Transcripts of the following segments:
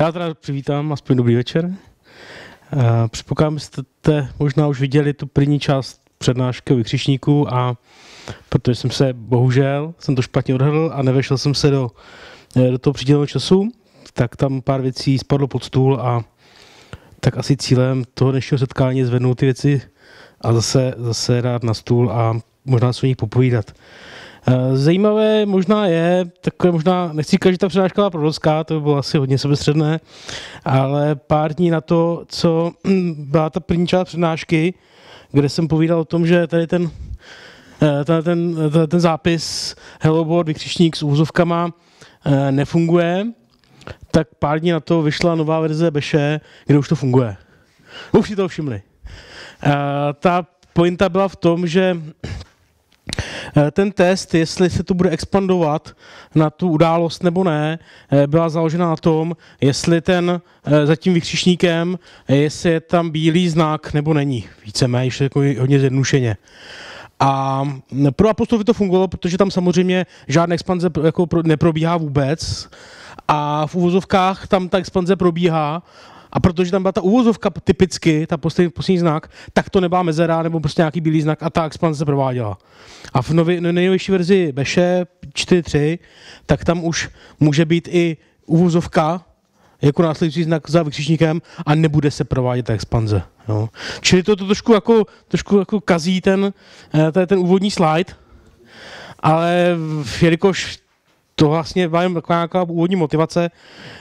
Já teda přivítám, aspoň dobrý večer. Předpokládám, že jste možná už viděli tu první část přednášky o vykřičníku a protože jsem se, bohužel, jsem to špatně odhadl a nevešel jsem se do, do toho přiděleného času, tak tam pár věcí spadlo pod stůl a tak asi cílem toho dnešního setkání je zvednout ty věci a zase, zase dát na stůl a možná se o nich popovídat. Eh, zajímavé možná je, takové možná, nechci říkat, že ta přednáška byla prorocká, to by bylo asi hodně sebestředné, ale pár dní na to, co byla ta první část přednášky, kde jsem povídal o tom, že tady ten, eh, ten, ten, ten zápis Hello Board, vykřičník s úzovkama eh, nefunguje, tak pár dní na to vyšla nová verze Beše, kde už to funguje. Už si to všimli. Ta pointa byla v tom, že ten test, jestli se to bude expandovat na tu událost nebo ne, eh, byla založena na tom, jestli ten eh, za tím vykřičníkem, jestli je tam bílý znak nebo není. Víceméně, ještě jako hodně zjednušeně. A pro apostoly to fungovalo, protože tam samozřejmě žádná expanze jako neprobíhá vůbec. A v úvozovkách tam ta expanze probíhá a protože tam byla ta uvozovka typicky, ta poslední, poslední znak, tak to nebyla mezera nebo prostě nějaký bílý znak a ta expanze se prováděla. A v nově, nejnovější verzi Beše 4.3, tak tam už může být i uvozovka, jako následující znak za vykřičníkem a nebude se provádět ta expanze. Jo. Čili to, to trošku, jako, trošku jako kazí ten, ten, ten úvodní slide, ale jelikož to vlastně jen taková nějaká úvodní motivace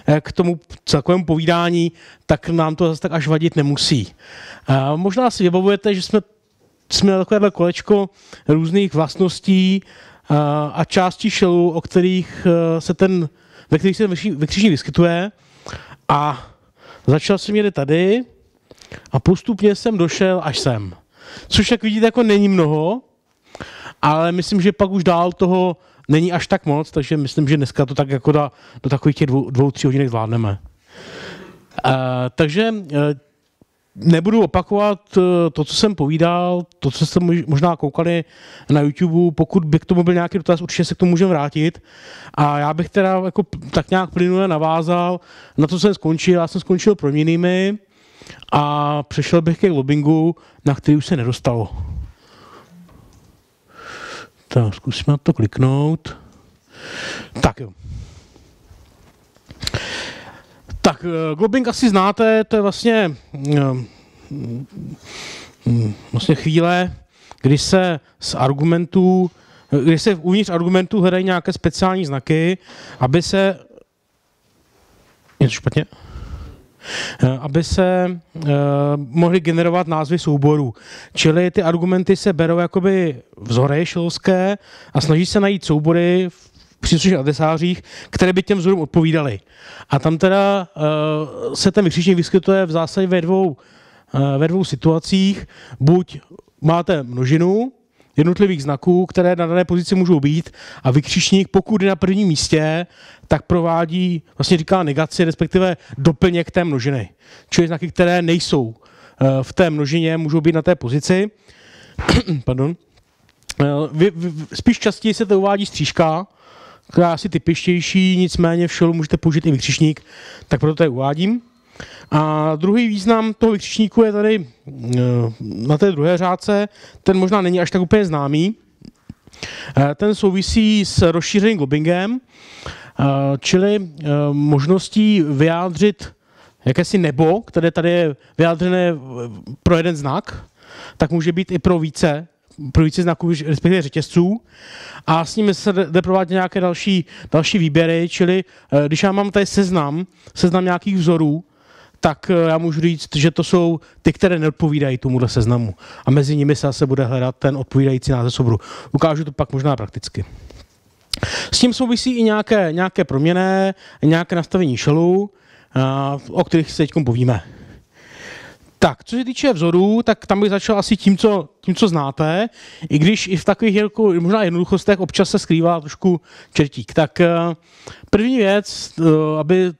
eh, k tomu celkovému povídání, tak nám to zase tak až vadit nemusí. Možná si vybavujete, že jsme, jsme takovéhle kolečko různých vlastností a, a částí šelu, o kterých eh, se ten, ve kterých se vykřičník vyskytuje. A začal jsem jít tady a postupně jsem došel až sem. Což, jak vidíte, jako není mnoho, ale myslím, že pak už dál toho není až tak moc, takže myslím, že dneska to tak jako da, do takových těch dvou, dvou tři hodinek zvládneme. Uh, takže uh, nebudu opakovat uh, to, co jsem povídal, to, co jste možná koukali na YouTube. Pokud by k tomu byl nějaký dotaz, určitě se k tomu můžeme vrátit. A já bych teda jako tak nějak plynule navázal na to, co jsem skončil. Já jsem skončil proměnými a přešel bych ke lobbingu, na který už se nedostalo. Tak, zkusíme to kliknout. Tak jo. Tak, eh, Globing asi znáte, to je vlastně, eh, vlastně chvíle, kdy se z argumentů, kdy se uvnitř argumentů hledají nějaké speciální znaky, aby se... Je to špatně? Eh, aby se uh, mohly generovat názvy souborů. Čili ty argumenty se berou jakoby vzory šilské a snaží se najít soubory v příslušných adresářích, které by těm vzorům odpovídaly. A tam teda uh, se ten vykřičník vyskytuje v zásadě ve dvou, uh, ve dvou situacích. Buď máte množinu, jednotlivých znaků, které na dané pozici můžou být a vykřičník, pokud je na prvním místě, tak provádí, vlastně říká negaci, respektive doplněk té množiny. Čili znaky, které nejsou eh, v té množině, můžou být na té pozici. Pardon. Eh, spíš častěji se to uvádí střížka, která je asi typičtější, nicméně v šelu můžete použít i vykřičník, tak proto to uvádím. A druhý význam toho vykřičníku je tady eh, na té druhé řádce, ten možná není až tak úplně známý. Eh, ten souvisí s rozšířeným globingem, eh, čili možností vyjádřit jakési nebo, které tady je vyjádřené pro jeden znak, tak může být i pro více pro více znaků, respektive řetězců. A s nimi se jde provádět nějaké další, další výběry, čili když já mám tady seznam, seznam nějakých vzorů, tak eh, já můžu říct, že to jsou ty, které neodpovídají tomuhle seznamu. A mezi nimi se zase bude hledat ten odpovídající název souboru. Ukážu to pak možná prakticky. S tím souvisí i nějaké, nějaké proměny, nějaké nastavení šelů, eh, o kterých se teď povíme. Tak, co se týče vzorů, tak tam bych začal asi tím, co, tím, co znáte, i když i v takových jako, možná jednoduchostech občas se skrývá trošku čertík. Tak eh, první věc, aby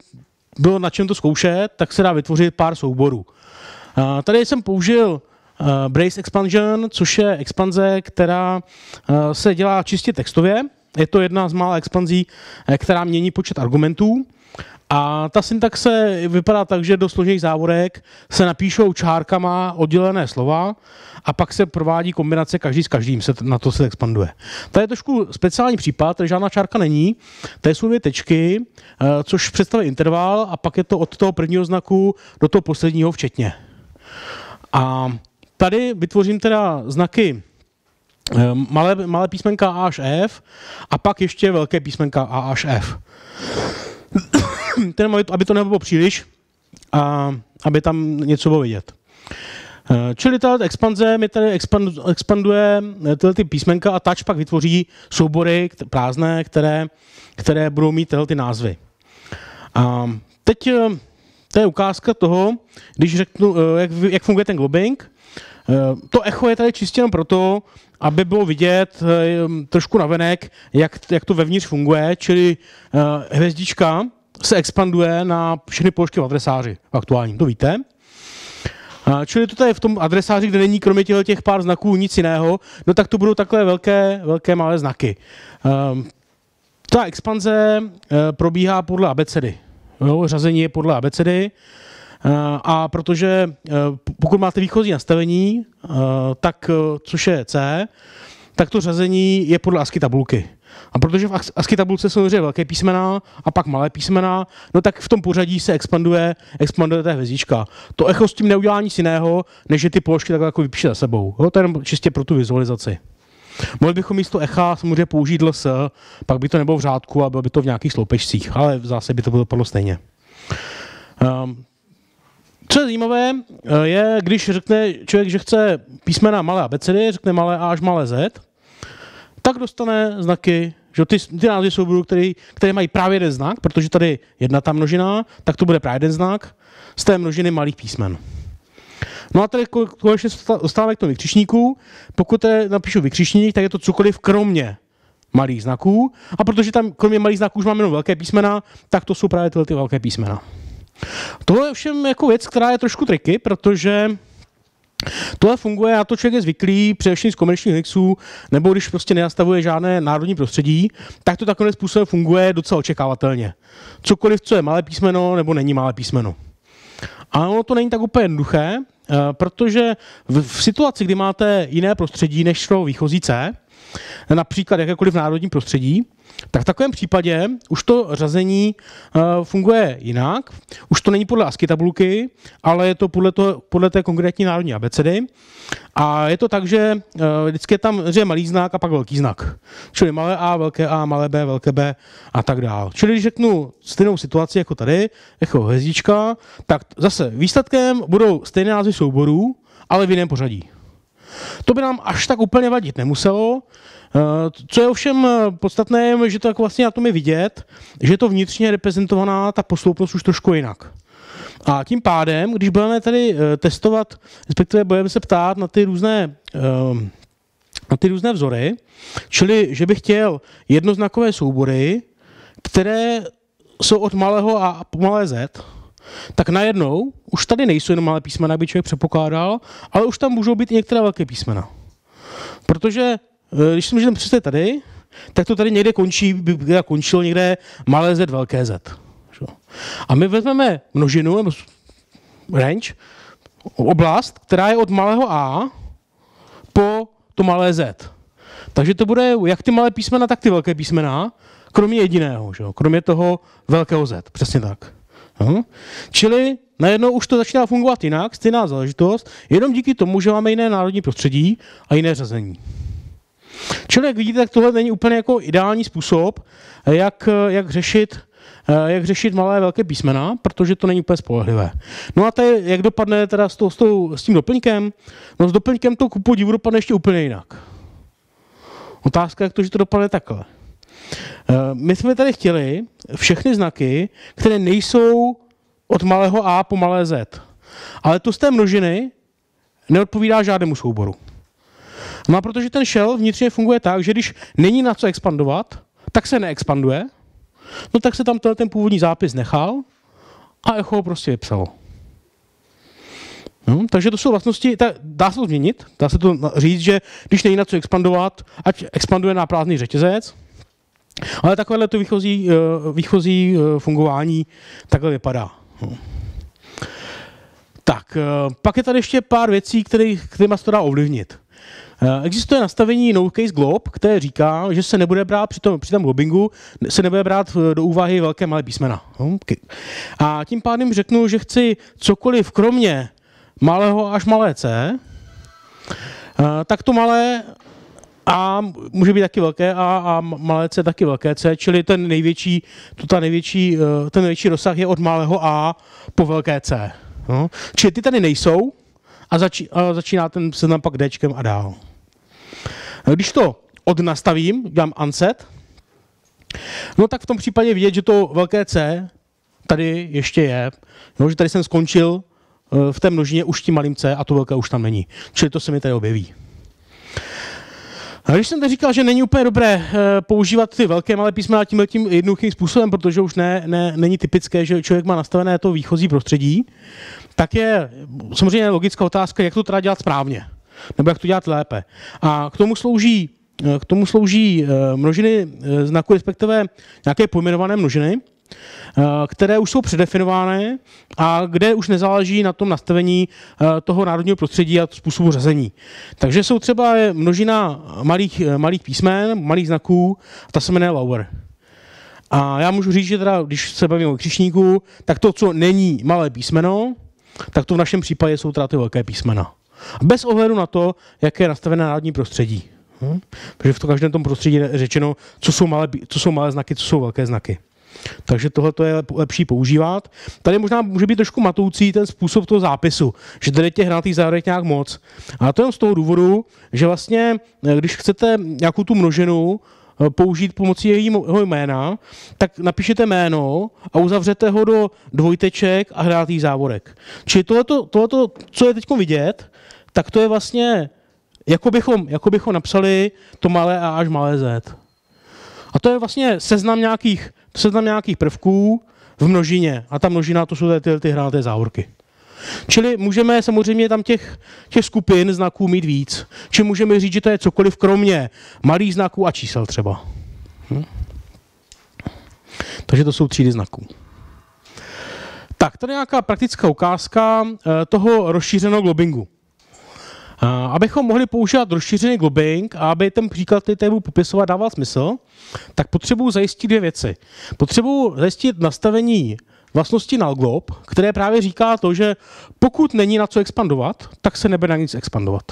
bylo na čem to zkoušet, tak se dá vytvořit pár souborů. Tady jsem použil Brace Expansion, což je expanze, která se dělá čistě textově. Je to jedna z mála expanzí, která mění počet argumentů. A ta syntaxe vypadá tak, že do složených závorek se napíšou čárkama oddělené slova a pak se provádí kombinace každý s každým, se na to se expanduje. To je trošku speciální případ, tady žádná čárka není, to jsou dvě tečky, eh, což představuje interval a pak je to od toho prvního znaku do toho posledního včetně. A tady vytvořím teda znaky eh, malé, malé písmenka A až F a pak ještě velké písmenka A až F. Ten, aby to nebylo příliš a aby tam něco bylo vidět. Eh, čili ta expanze mi tady expanduje eh, tyhle ty písmenka a touch pak vytvoří soubory prázdné, které, které budou mít tyhle ty názvy. A teď eh, to je ukázka toho, když řeknu, jak, jak funguje ten globing. To echo je tady čistě jenom proto, aby bylo vidět trošku navenek, jak, jak to vevnitř funguje, čili hvězdička se expanduje na všechny položky v adresáři v aktuálním, to víte. Čili to je v tom adresáři, kde není kromě těch pár znaků nic jiného, no tak to budou takové velké, velké malé znaky. Um, ta expanze uh, probíhá podle abecedy. Jo, řazení je podle abecedy. Uh, a protože uh, pokud máte výchozí nastavení, tak, což je C, tak to řazení je podle ASCII tabulky. A protože v ASCII tabulce jsou samozřejmě velké písmena a pak malé písmena, no tak v tom pořadí se expanduje, expanduje ta hvězdička. To echo s tím neudělá nic jiného, než že ty položky takhle jako vypíše za sebou. Jo, to je jenom čistě pro tu vizualizaci. Mohli bychom místo echa samozřejmě použít ls, pak by to nebylo v řádku a bylo by to v nějakých sloupečcích, ale v zásadě by to bylo podle stejně. Um, co je zajímavé, eh, je, když řekne člověk, že chce písmena malé abecedy, řekne malé A až malé Z, tak dostane znaky, že ty, ty názvy souborů, který, které mají právě jeden znak, protože tady jedna ta množina, tak to bude právě jeden znak z té množiny malých písmen. No a tady konečně dostáváme k tomu vykřičníku. Pokud je napíšu vykřičník, tak je to cokoliv kromě malých znaků. A protože tam kromě malých znaků už máme jenom velké písmena, tak to jsou právě tyhle ty velké písmena. Tohle je všem jako věc, která je trošku triky, protože Tohle funguje, a to člověk je zvyklý, především z komerčních Linuxů, nebo když prostě nenastavuje žádné národní prostředí, tak to takovým způsobem funguje docela očekávatelně. Cokoliv, co je malé písmeno, nebo není malé písmeno. A ono to není tak úplně jednoduché, eh, protože v, v situaci, kdy máte jiné prostředí než to výchozí C, například jakékoliv národní prostředí, tak v takovém případě už to řazení uh, funguje jinak. Už to není podle ASCII tabulky, ale je to podle, to, podle té konkrétní národní abecedy. A je to tak, že uh, vždycky je tam že malý znak a pak velký znak. Čili malé A, velké A, malé B, velké B a tak dále. Čili když řeknu stejnou situaci jako tady, jako hvězdička, tak zase výsledkem budou stejné názvy souborů, ale v jiném pořadí. To by nám až tak úplně vadit nemuselo, Eh, co je ovšem eh, podstatné, že to jako vlastně na tom je vidět, že je to vnitřně reprezentovaná ta posloupnost už trošku jinak. A tím pádem, když budeme tady eh, testovat, respektive budeme se ptát na ty různé na ty různé vzory, čili že bych chtěl jednoznakové soubory, které jsou od malého A po malé Z, tak najednou už tady nejsou jenom malé písmena, aby člověk předpokládal, ale už tam můžou být i některé velké písmena. Protože Eh, když si můžeme představit tady, tak to tady někde končí, by končilo někde malé z, velké z. A my vezmeme množinu, nebo range, oblast, která je od malého a po to malé z. Takže to bude jak ty malé písmena, tak ty velké písmena, kromě jediného, že? kromě toho velkého z. Přesně tak. No. Čili najednou už to začíná fungovat jinak, stejná záležitost, jenom díky tomu, že máme jiné národní prostředí a jiné řazení. Čili jak vidíte, tak tohle není úplně jako ideální způsob, jak, jak řešit eh, jak řešit malé a velké písmena, protože to není úplně spolehlivé. No a tady, jak dopadne teda s, to, s, to, s tím doplňkem? No s doplňkem to ku podivu dopadne ještě úplně jinak. Otázka, jak to, že to dopadne takhle. Eh, my jsme tady chtěli všechny znaky, které nejsou od malého A po malé Z. Ale to z té množiny neodpovídá žádnému souboru. No a protože ten shell vnitřně funguje tak, že když není na co expandovat, tak se neexpanduje, no tak se tam ten původní zápis nechal a echo ho prostě vypsalo. No, takže to jsou vlastnosti, ta, dá se to změnit, dá se to říct, že když není na co expandovat, ať expanduje na prázdný řetězec, Ale takovéhle to výchozí, výchozí fungování takhle vypadá. No. Tak, pak je tady ještě pár věcí, který, kterýma se to dá ovlivnit. Eh, existuje nastavení no case glob, které říká, že se nebude brát při tom, při tom lobbingu, se nebude brát eh, do úvahy velké malé písmena. Okay. A tím pádem řeknu, že chci cokoliv kromě malého až malé c, eh, tak to malé a může být taky velké A a malé C taky velké C, čili ten největší, to ta největší, ten největší rozsah je od malého A po velké C. No. Čili ty tady nejsou a, začí, a začíná ten seznam pak D a dál. Když to odnastavím, dělám unset, no tak v tom případě vidět, že to velké C tady ještě je, no, že tady jsem skončil eh, v té množině už tím malým C a to velké už tam není. Čili to se mi tady objeví. A když jsem teď říkal, že není úplně dobré e, používat ty velké malé písmena tím tím jednoduchým způsobem, protože už ne, ne, není typické, že člověk má nastavené to výchozí prostředí, tak je samozřejmě logická otázka, jak to teda dělat správně nebo jak to dělat lépe. A k tomu slouží, k tomu slouží eh, množiny eh, znaku, respektive nějaké pojmenované množiny, eh, které už jsou předefinované a kde už nezáleží na tom nastavení toho národního prostředí a způsobu řazení. Takže jsou třeba množina malých, malých písmen, malých znaků, ta se jmenuje lower. A já můžu říct, že teda, když se bavím o křišníku, tak to, co není malé písmeno, tak to v našem případě jsou teda ty velké písmena. Bez ohledu na to, jak je nastavené národní prostředí. Hm? Protože v to každém tom prostředí je řečeno, co jsou, malé, co jsou malé znaky, co jsou velké znaky. Takže tohle je lepší používat. Tady možná může být trošku matoucí ten způsob toho zápisu, že tady těch hnatých zárodek nějak moc. A to je z toho důvodu, že vlastně, když chcete nějakou tu množinu Eh, použít pomocí jejího jména, tak napíšete jméno a uzavřete ho do dvojteček a hrátých závorek. Čili tohleto, tohleto co je teď vidět, tak to je vlastně, jako bychom, jako bychom napsali to malé A až malé Z. A to je vlastně seznam nějakých, seznam nějakých prvků v množině. A ta množina, to jsou ty, ty, hraté závorky. Čili můžeme samozřejmě tam těch, těch skupin znaků mít víc. Čili můžeme říct, že to je cokoliv kromě malých znaků a čísel třeba. Hm? Takže to jsou třídy znaků. Tak, tady je nějaká praktická ukázka eh, toho rozšířeného globingu. Abychom mohli používat rozšířený globing a aby ten příklad, který tady popisovat, dával smysl, tak potřebuji zajistit dvě věci. Potřebuji zajistit nastavení vlastnosti Nalglob, které právě říká to, že pokud není na co expandovat, tak se nebude na nic expandovat.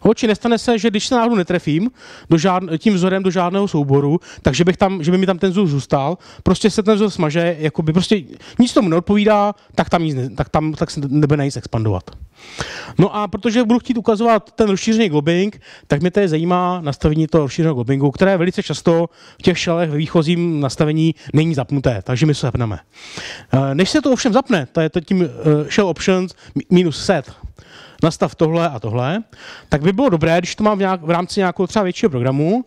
Hoči nestane se, že když se náhodou netrefím do žád, tím vzorem do žádného souboru, takže bych tam, že by mi tam ten vzor zůstal, prostě se ten vzor smaže, jakoby prostě nic tomu neodpovídá, tak tam, nic, tak tam tak se nebude na nic expandovat. No a protože budu chtít ukazovat ten rozšířený globing, tak mě tady zajímá nastavení toho rozšířeného globingu, které velice často v těch šelech ve výchozím nastavení není zapnuté, takže my se zapneme. Eh, než se to ovšem zapne, to je to tím eh, shell options minus set, nastav tohle a tohle, tak by bylo dobré, když to mám v, nějak, v rámci nějakého třeba většího programu,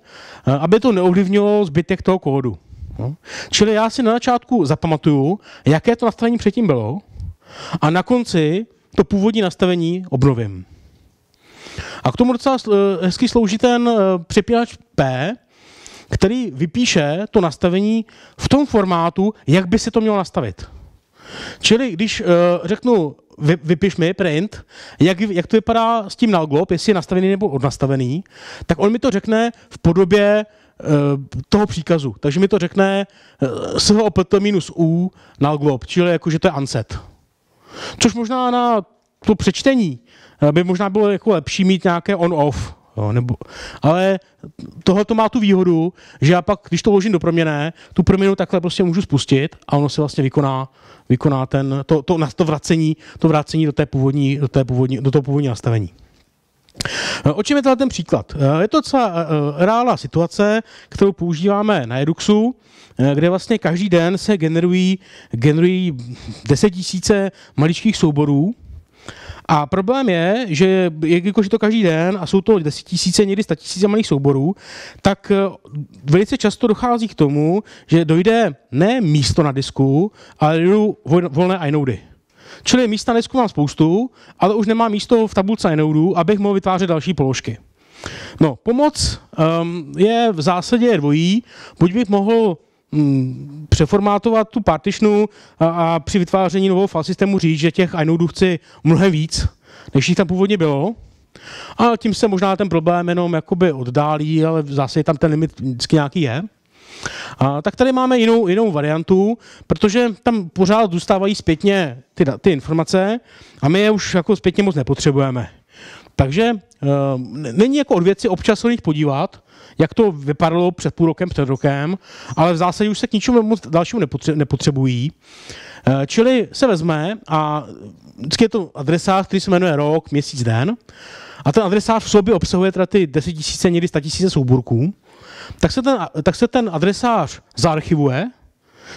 eh, aby to neovlivnilo zbytek toho kódu. No. Čili já si na začátku zapamatuju, jaké to nastavení předtím bylo a na konci to původní nastavení obnovím. A k tomu docela eh, hezky slouží ten eh, přepínač P, který vypíše to nastavení v tom formátu, jak by se to mělo nastavit. Čili když uh, řeknu, vy, vypiš mi print, jak, jak to vypadá s tím nalglob, jestli je nastavený nebo odnastavený, tak on mi to řekne v podobě toho příkazu. Takže mi to řekne uh, shopt minus u nalglob, čili jako, že to je unset. Což možná na to přečtení by možná bylo jako lepší mít nějaké on-off, Jo, nebo, ale tohle to má tu výhodu, že já pak, když to vložím do proměné, tu proměnu takhle prostě můžu spustit a ono se vlastně vykoná, vykoná ten, to, to, to, vracení, to vracení do, té původní, do, té původní, do toho původní nastavení. O čem je ten příklad? Je to celá eh, reálná situace, kterou používáme na Eduxu, eh, kde vlastně každý den se generují, generují tisíce maličkých souborů, a problém je, že jakož je to každý den a jsou to desetitisíce, někdy tisíce malých souborů, tak eh, velice často dochází k tomu, že dojde ne místo na disku, ale jdou volné inody. Čili místa na mám spoustu, ale už nemám místo v tabulce inodů, abych mohl vytvářet další položky. No, pomoc um, je v zásadě dvojí. Buď bych mohl mm, přeformátovat tu partitionu a, a při vytváření nového file systému říct, že těch inodů chci mnohem víc, než jich tam původně bylo. A tím se možná ten problém jenom jakoby oddálí, ale v zásadě tam ten limit vždycky nějaký je. A, tak tady máme jinou, jinou variantu, protože tam pořád zůstávají zpětně ty, ty informace a my je už jako zpětně moc nepotřebujeme. Takže uh, není jako od věci občas se nich podívat, jak to vypadalo před půl rokem, před rokem, ale v zásadě už se k ničemu moc dalšímu nepotře- nepotřebují. Uh, čili se vezme a vždycky je to adresář, který se jmenuje rok, měsíc, den. A ten adresář v sobě obsahuje teda ty 10 tisíce, někdy 100 tisíce souborků tak se ten, tak se ten adresář zaarchivuje,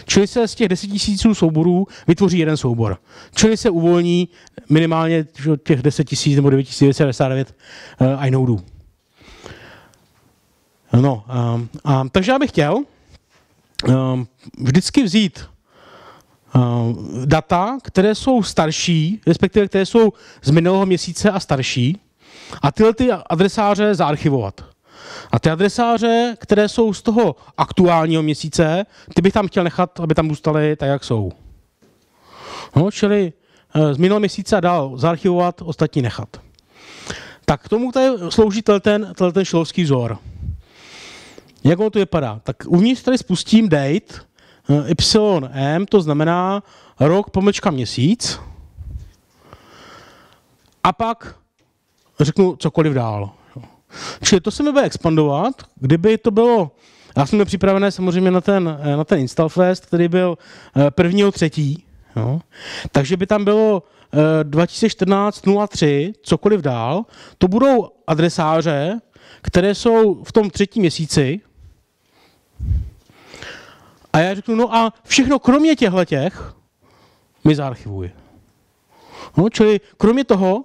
čili se z těch 10 tisíců souborů vytvoří jeden soubor. Čili se uvolní minimálně těch 10 tisíc nebo 9999 uh, inodů. No, um, um, takže já bych chtěl um, vždycky vzít um, data, které jsou starší, respektive které jsou z minulého měsíce a starší, a tyhle ty adresáře zaarchivovat. A ty adresáře, které jsou z toho aktuálního měsíce, ty bych tam chtěl nechat, aby tam zůstaly tak, jak jsou. No, čili eh, z minulého měsíce a dál zaarchivovat, ostatní nechat. Tak k tomu tady slouží ten, ten šlovský vzor. Jak ono to vypadá? Tak uvnitř tady spustím date eh, ym, to znamená rok pomlčka měsíc. A pak řeknu cokoliv dál. Čili to se mi bude expandovat, kdyby to bylo já jsem byl připravený samozřejmě na ten, na ten Install Fest, který byl eh, prvního třetí. Jo. Takže by tam bylo 2014 eh, 03, cokoliv dál. To budou adresáře, které jsou v tom třetím měsíci. A já řeknu, no a všechno kromě těchto těch mi zaarchivuji. No, čili kromě toho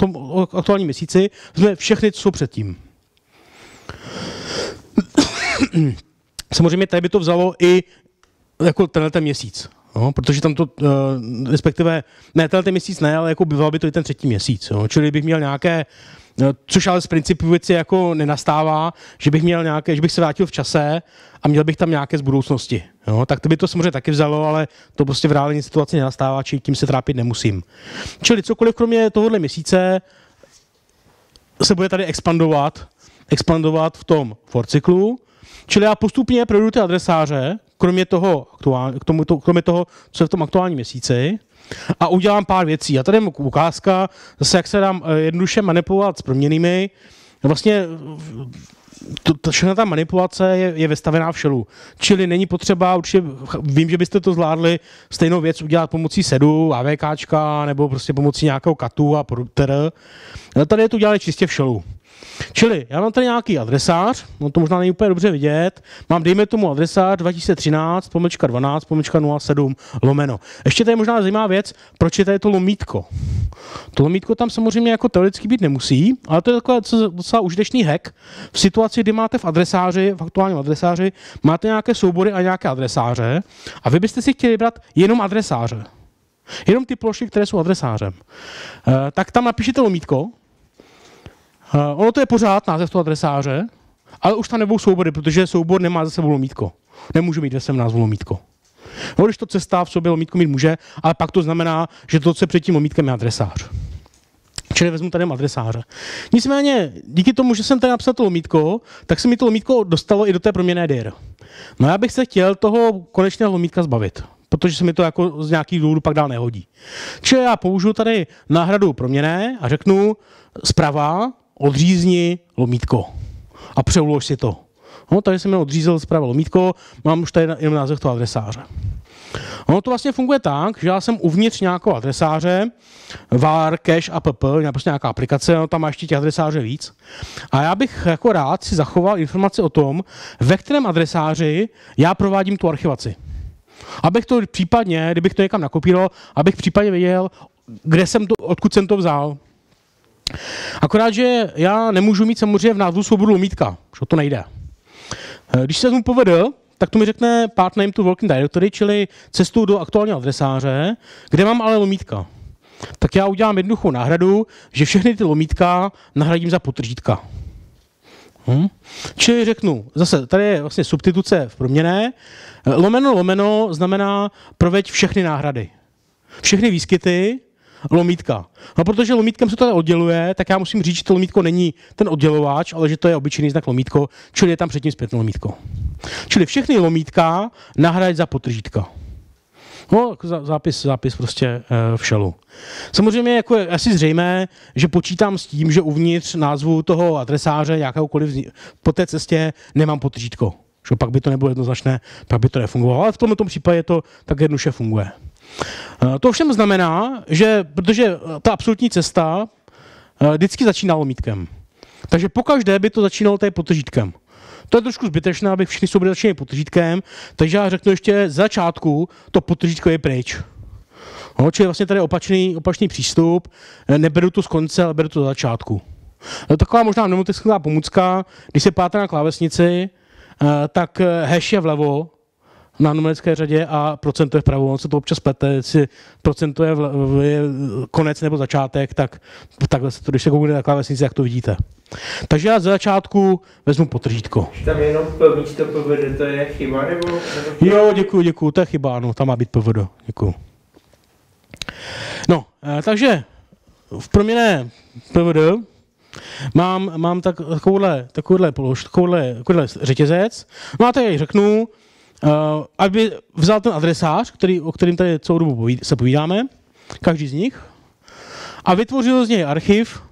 tom aktuálním měsíci, jsme všechny, co jsou předtím. Samozřejmě tady by to vzalo i jako tenhle ten měsíc. No, protože tam to, uh, respektive, ne, tenhle měsíc ne, ale jako by to i ten třetí měsíc. Jo. Čili bych měl nějaké což ale z principu věci jako nenastává, že bych měl nějaké, že bych se vrátil v čase a měl bych tam nějaké z budoucnosti. Jo? Tak to by to samozřejmě taky vzalo, ale to prostě v reálné situaci nenastává, či tím se trápit nemusím. Čili cokoliv kromě tohohle měsíce se bude tady expandovat, expandovat v tom for cyklu, čili já postupně projdu ty adresáře, kromě toho, k tomu, to, kromě toho, co je v tom aktuálním měsíci, a udělám pár věcí. A tady je ukázka, zase jak se dám eh, jednoduše manipulovat s proměnými. Vlastně to, to, všechna ta manipulace je, je vystavená v šelu. Čili není potřeba, určitě vím, že byste to zvládli stejnou věc udělat pomocí sedu, AVKčka, nebo prostě pomocí nějakého katu a tr. Tady je to udělali čistě v šelu. Čili já mám tady nějaký adresář, no to možná není úplně dobře vidět, mám dejme tomu adresář 2013, pomlčka 12, pomlčka 07, lomeno. Ještě tady je možná zajímavá věc, proč je tady to lomítko. To lomítko tam samozřejmě jako teoreticky být nemusí, ale to je takový docela užitečný hack. V situaci, kdy máte v adresáři, v aktuálním adresáři, máte nějaké soubory a nějaké adresáře a vy byste si chtěli vybrat jenom adresáře. Jenom ty plošky, které jsou adresářem. E, tak tam napíšete lomítko, Uh, ono to je pořád název toho adresáře, ale už tam nebudou soubory, protože soubor nemá za sebou lomítko. Nemůže mít ve svém názvu lomítko. No, když to cesta v sobě lomítko mít může, ale pak to znamená, že to, co je před tím lomítkem, je adresář. Čili vezmu tady adresáře. Nicméně, díky tomu, že jsem tady napsal to lomítko, tak se mi to lomítko dostalo i do té proměné dir. No já bych se chtěl toho konečného lomítka zbavit, protože se mi to jako z nějakých důvodů pak dál nehodí. Čili já použiju tady náhradu proměné a řeknu zprava odřízni lomítko a přeulož si to. No, tady jsem jenom odřízl zprava lomítko, mám už tady jenom název toho adresáře. Ono to vlastně funguje tak, že já jsem uvnitř nějakého adresáře, var, cache, app, prostě nějaká aplikace, no, tam má ještě těch adresáře víc. A já bych jako rád si zachoval informaci o tom, ve kterém adresáři já provádím tu archivaci. Abych to případně, kdybych to někam nakopíroval, abych případně věděl, kde jsem to, odkud jsem to vzal. Akorát, že já nemůžu mít samozřejmě v názvu svobodu lomítka, že to nejde. Eh, když se mu povede, tak to mi řekne path name to working directory, čili cestu do aktuálního adresáře, kde mám ale lomítka. Tak já udělám jednoduchou náhradu, že všechny ty lomítka nahradím za potržítka. Hm? Čili řeknu, zase tady je vlastně substituce v proměné. Lomeno lomeno znamená proveď všechny náhrady. Všechny výskyty lomítka. No protože lomítkem se to odděluje, tak já musím říct, že to lomítko není ten oddělováč, ale že to je obyčejný znak lomítko, čili je tam předtím zpětné lomítko. Čili všechny lomítka nahradit za potržítka. No, jako zápis, zápis prostě e, v šelu. Samozřejmě jako je asi zřejmé, že počítám s tím, že uvnitř názvu toho adresáře jakéhokoliv po té cestě nemám potržítko. Že pak by to nebylo jednoznačné, pak by to nefungovalo. Ale v tomto případě to tak jednoduše funguje. E, to ovšem znamená, že protože ta absolutní cesta e, vždycky začíná lomítkem. Takže pokaždé by to začínalo tady potržítkem. To je trošku zbytečné, aby všichni soubory začínali potržítkem, takže já řeknu ještě z začátku, to potržítko je pryč. No, čili vlastně tady opačný, opačný přístup, neberu to z konce, ale beru to z začátku. No, taková možná mnemotechnická pomůcka, když se páte na klávesnici, eh, tak eh, hash je vlevo, na numerické řadě a procento je vpravo. On se to občas plete, jestli procento je, v, je konec nebo začátek, tak takhle se to, když se kouknete na klávesnici, jak to vidíte. Takže já za začátku vezmu potržítko. Tam jenom místo PVD, to je chyba nebo? Jo, děkuji, děkuji, to je chyba, ano, tam má být PVD, děkuji. No, eh, takže v proměné PVD mám, mám tak, takovouhle, takovouhle, polož, takovouhle, takovouhle řetězec. No a tady řeknu, uh, aby vzal ten adresář, který, o kterým tady celou dobu se povídáme, každý z nich, a vytvořil z něj archiv,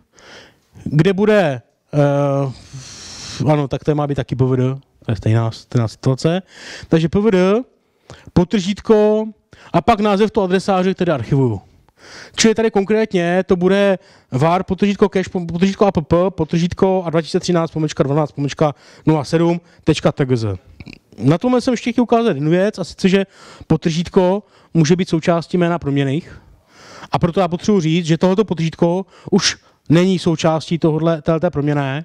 kde bude, uh, ano, tak to má být taky PVD, to je stejná, stejná situace, takže PVD, potržítko a pak název toho adresáře, který archivuju. Čili tady konkrétně to bude var potržítko cache potržítko app potržítko a 2013 pomečka 12 pomečka 07 tgz. Na tomhle jsem ještě chtěl ukázat jednu věc, a sice, že potržítko může být součástí jména proměných. A proto já potřebuji říct, že tohoto potržítko už není součástí tohohle, této proměné,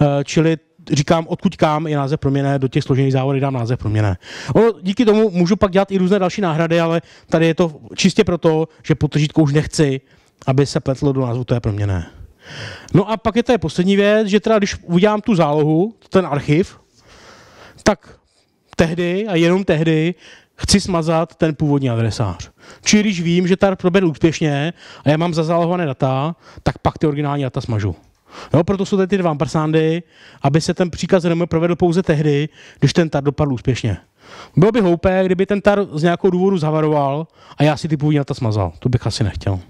eh, čili říkám, odkud kam je název proměné, do těch složených závodů dám název proměné. Ono, díky tomu můžu pak dělat i různé další náhrady, ale tady je to čistě proto, že potržítko už nechci, aby se pletlo do názvu té proměné. No a pak je to poslední věc, že teda když udělám tu zálohu, ten archiv, tak tehdy a jenom tehdy chci smazat ten původní adresář. Čili když vím, že tar proběhl úspěšně a já mám zazálahované data, tak pak ty originální data smažu. Jo, proto jsou tady ty dva ampersandy, aby se ten příkaz RM provedl pouze tehdy, když ten tar dopadl úspěšně. Bylo by hloupé, kdyby ten tar z nějakého důvodu zavaroval a já si ty původní data smazal. To bych asi nechtěl.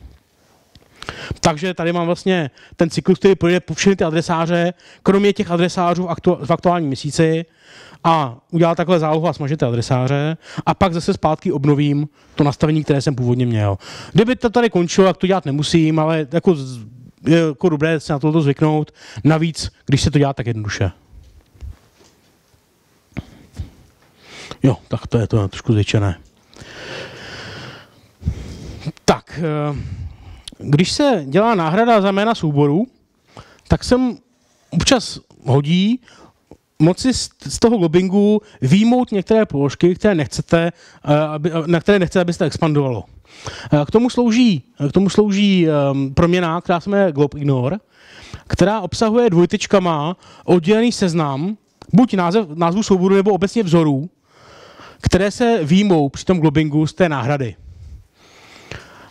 Takže tady mám vlastně ten cyklus, který projde všechny ty adresáře, kromě těch adresářů v, aktu- v aktuálním měsíci a udělal takhle zálohu a smažit adresáře a pak zase zpátky obnovím to nastavení, které jsem původně měl. Kdyby to tady končilo, tak to dělat nemusím, ale jako jako dobré se na toto zvyknout. Navíc, když se to dělá tak jednoduše. Jo, tak to je to trošku zvětšené. Tak, eh, když se dělá náhrada za jména souboru, tak jsem občas hodí moci z toho lobbingu výjmout některé položky, které nechcete, eh, na které nechcete, abyste expandovalo. Eh, k tomu slouží, k tomu slouží um, proměna, která se jmenuje Globe Ignore, která obsahuje dvojtečkama oddělený seznam, buď název, názvu souboru nebo obecně vzorů, které se výjmou při tom globingu z té náhrady.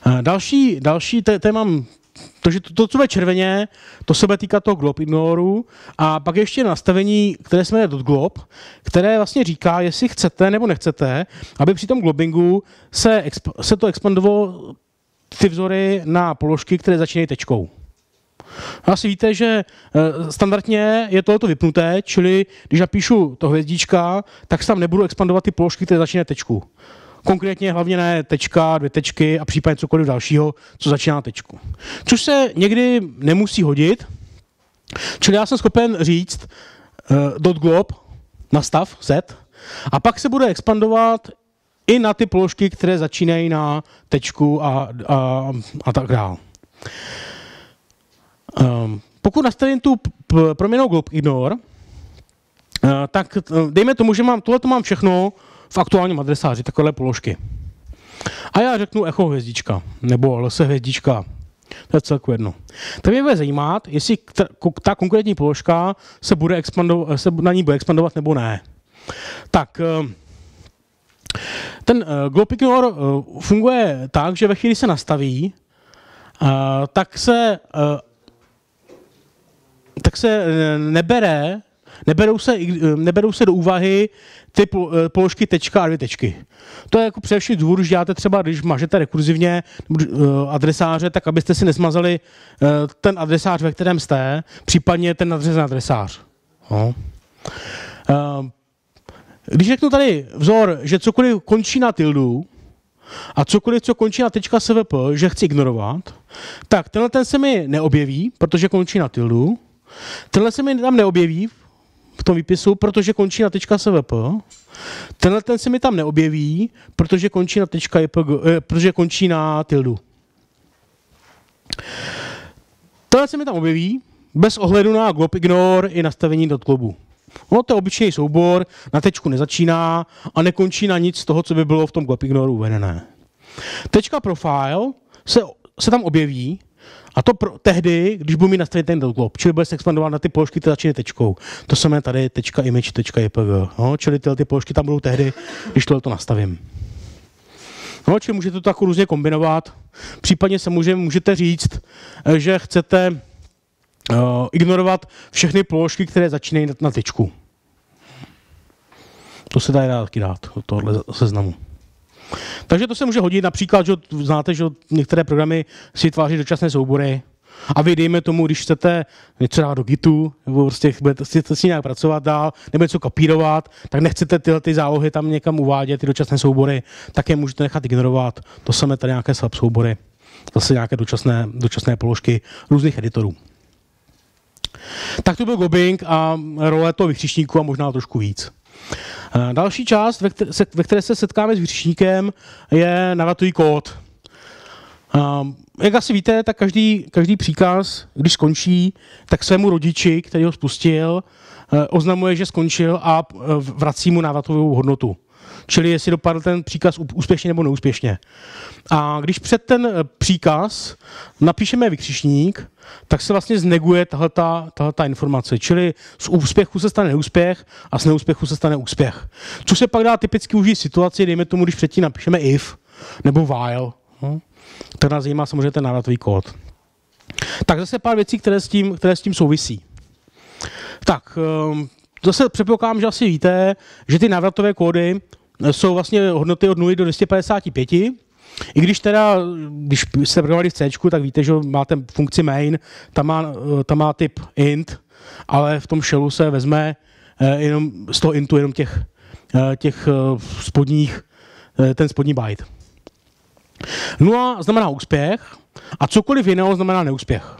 Eh, další, další téma mám takže to, to, co je červeně, to se bude týkat toho glob ignoru a pak ještě nastavení, které se jmenuje glob, které vlastně říká, jestli chcete nebo nechcete, aby při tom globingu se, se to expandovalo ty vzory na položky, které začínají tečkou. Asi víte, že eh, standardně je tohoto vypnuté, čili když napíšu to hvězdička, tak se tam nebudu expandovat ty položky, které začínají tečku. Konkrétně hlavně ne tečka, dvě tečky a případně cokoliv dalšího, co začíná tečku. Což se někdy nemusí hodit, čili já jsem schopen říct uh, dot glob na stav set a pak se bude expandovat i na ty položky, které začínají na tečku a, a, a tak dále. Um, pokud nastavím tu proměnou glob ignore, uh, tak dejme tomu, že mám, tohle to mám všechno v aktuálním adresáři, takovéhle položky. A já řeknu echo hvězdička, nebo lse hvězdička To je celku jedno. Tak mě bude zajímat, jestli ta, konkrétní položka se bude se na ní bude expandovat nebo ne. Tak, eh, ten uh, Globe Ignore uh, funguje tak, že ve chvíli se nastaví, tak se tak se nebere, neberou se, neberou se do úvahy ty položky tečka a dvě tečky. To je jako především důvod, že děláte třeba, když mažete rekurzivně adresáře, tak abyste si nesmazali ten adresář, ve kterém jste, případně ten nadřezený adresář. No. Když řeknu tady vzor, že cokoliv končí na tildu a cokoliv, co končí na tečka .svp, že chci ignorovat, tak tenhle ten se mi neobjeví, protože končí na tildu. Tenhle se mi tam neobjeví v tom výpisu, protože končí na tečka .svp. Tenhle ten se mi tam neobjeví, protože končí na tečka .jpg, eh, protože končí na tildu. Tenhle se mi tam objeví, bez ohledu na glob ignore i nastavení dotglobu. No to je obyčejný soubor, na tečku nezačíná a nekončí na nic z toho, co by bylo v tom Ignoru uvedené. Tečka profile se, se tam objeví a to pro, tehdy, když budu mít nastavit ten glob, čili bude se expandovat na ty položky, které začínají tečkou. To samé tady tečka image, tečka jpg. No, čili tyhle ty položky tam budou tehdy, když tohle to nastavím. No, čili můžete to tak různě kombinovat. Případně se může, můžete říct, že chcete uh, ignorovat všechny položky, které začínají na, na tyčku. To se dá taky dát, do tohohle seznamu. Takže to se může hodit například, že znáte, že některé programy si tváří dočasné soubory, a vy dejme tomu, když chcete něco dát do Gitu, nebo prostě budete si, si nějak pracovat dál, nebo něco kopírovat, tak nechcete tyhle ty zálohy tam někam uvádět, ty dočasné soubory, tak je můžete nechat ignorovat. To samé tady nějaké slab soubory, zase nějaké dočasné, dočasné položky různých editorů. Tak to byl gobbing a role toho vykřičníku a možná trošku víc. Eh, další část, ve které se setkáme s vykřičníkem, je navatují kód. Jak asi víte, tak každý, každý příkaz, když skončí, tak svému rodiči, který ho spustil, oznamuje, že skončil a vrací mu návratovou hodnotu. Čili jestli dopadl ten příkaz úspěšně nebo neúspěšně. A když před ten eh, příkaz napíšeme vykřišník, tak se vlastně zneguje tahleta informace. Čili z úspěchu se stane neúspěch a z neúspěchu se stane úspěch. Co se pak dá typicky užít situaci, dejme tomu, když předtím napíšeme if nebo while. No, tak nás zajímá samozřejmě ten návratový kód. Tak zase pár věcí, které s tím, které s tím souvisí. Tak, ehm, zase předpokládám, že asi víte, že ty návratové kódy jsou vlastně hodnoty od 0 do 255. I když teda, když jste programovali v C, tak víte, že máte funkci main, tam má, tam má typ int, ale v tom shellu se vezme eh, jenom z toho intu jenom těch, eh, těch eh, spodních, ten spodní byte. Nula znamená úspěch a cokoliv jiného znamená neúspěch.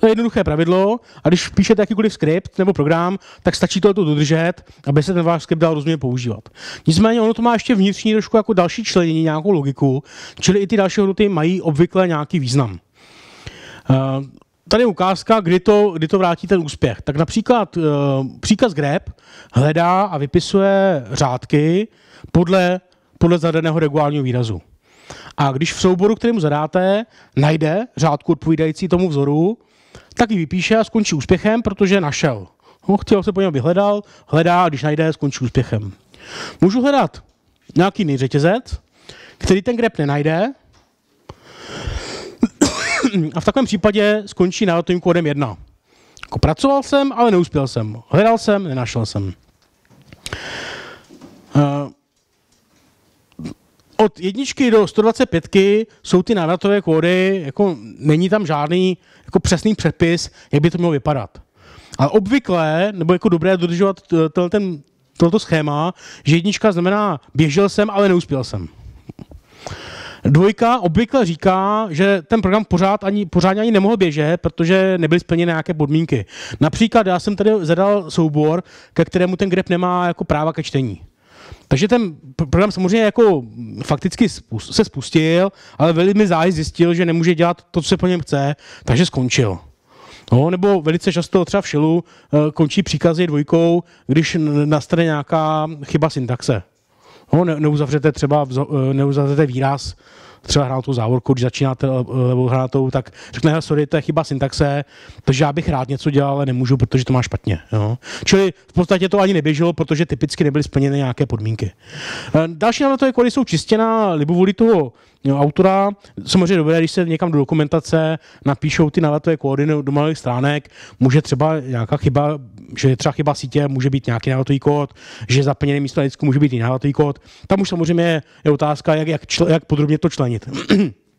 To je jednoduché pravidlo a když píšete jakýkoliv skript nebo program, tak stačí to dodržet, aby se ten váš skript dal rozumně používat. Nicméně ono to má ještě vnitřní trošku jako další členění, nějakou logiku, čili i ty další hodnoty mají obvykle nějaký význam. Uh, tady je ukázka, kdy to, kdy to vrátí ten úspěch. Tak například uh, příkaz grep hledá a vypisuje řádky podle, podle zadaného regulárního výrazu. A když v souboru, kterému zadáte, najde řádku odpovídající tomu vzoru, tak ji vypíše a skončí úspěchem, protože našel. No, chtěl se po něm vyhledal, hledá a když najde, skončí úspěchem. Můžu hledat nějaký jiný řetězec, který ten grep nenajde a v takovém případě skončí nádatovým kódem 1. Jako pracoval jsem, ale neuspěl jsem. Hledal jsem, nenašel jsem. Uh, od jedničky do 125 jsou ty návratové kódy, jako není tam žádný jako přesný přepis, jak by to mělo vypadat. Ale obvykle, nebo jako dobré dodržovat ten, tohoto schéma, že jednička znamená běžel jsem, ale neuspěl jsem. Dvojka obvykle říká, že ten program pořád ani, pořádně ani nemohl běžet, protože nebyly splněny nějaké podmínky. Například já jsem tady zadal soubor, ke kterému ten grep nemá jako práva ke čtení. Takže ten program samozřejmě jako fakticky se spustil, ale velmi záhy zjistil, že nemůže dělat to, co se po něm chce, takže skončil. No, nebo velice často třeba v Shellu uh, končí příkazy dvojkou, když nastane nějaká chyba syntaxe. No, ne, neuzavřete třeba uh, neuzavřete výraz třeba hranatou závorkou, když začínáte levou hranatou, tak řekne, sorry, to je chyba syntaxe, takže já bych rád něco dělal, ale nemůžu, protože to má špatně. Jo. Čili v podstatě to ani neběželo, protože typicky nebyly splněny nějaké podmínky. Eh, další naletové kódy jsou čistě na libovůli toho autora. Samozřejmě dobré, když se někam do dokumentace napíšou ty naletové kódy do malých stránek, může třeba nějaká chyba, že třeba chyba sítě, může být nějaký naletový kód, že zaplněný místo na disku může být i naletový kód. Tam už samozřejmě je otázka, jak, jak, čl, jak podrobně to členit.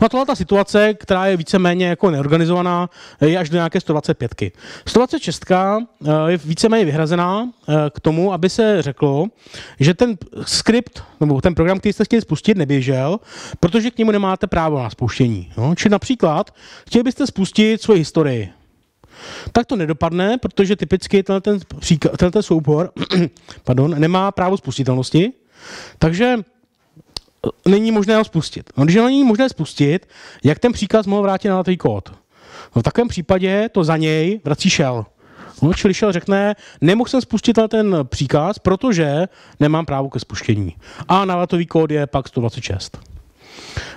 No a tohle ta situace, která je víceméně jako neorganizovaná, je až do nějaké 125. 126 eh, je víceméně vyhrazená eh, k tomu, aby se řeklo, že ten skript nebo ten program, který jste chtěli spustit, neběžel, protože k němu nemáte právo na spouštění. No? Či například chtěli byste spustit svoji historii. Tak to nedopadne, protože typicky tenhle ten, tenhle ten soubor pardon, nemá právo spustitelnosti, takže není možné ho spustit. No, když ho není možné spustit, jak ten příkaz mohl vrátit na ten kód? No, v takovém případě to za něj vrací shell. No, čili shell řekne, nemohl jsem spustit ten příkaz, protože nemám právo ke spuštění. A návratový kód je pak 126.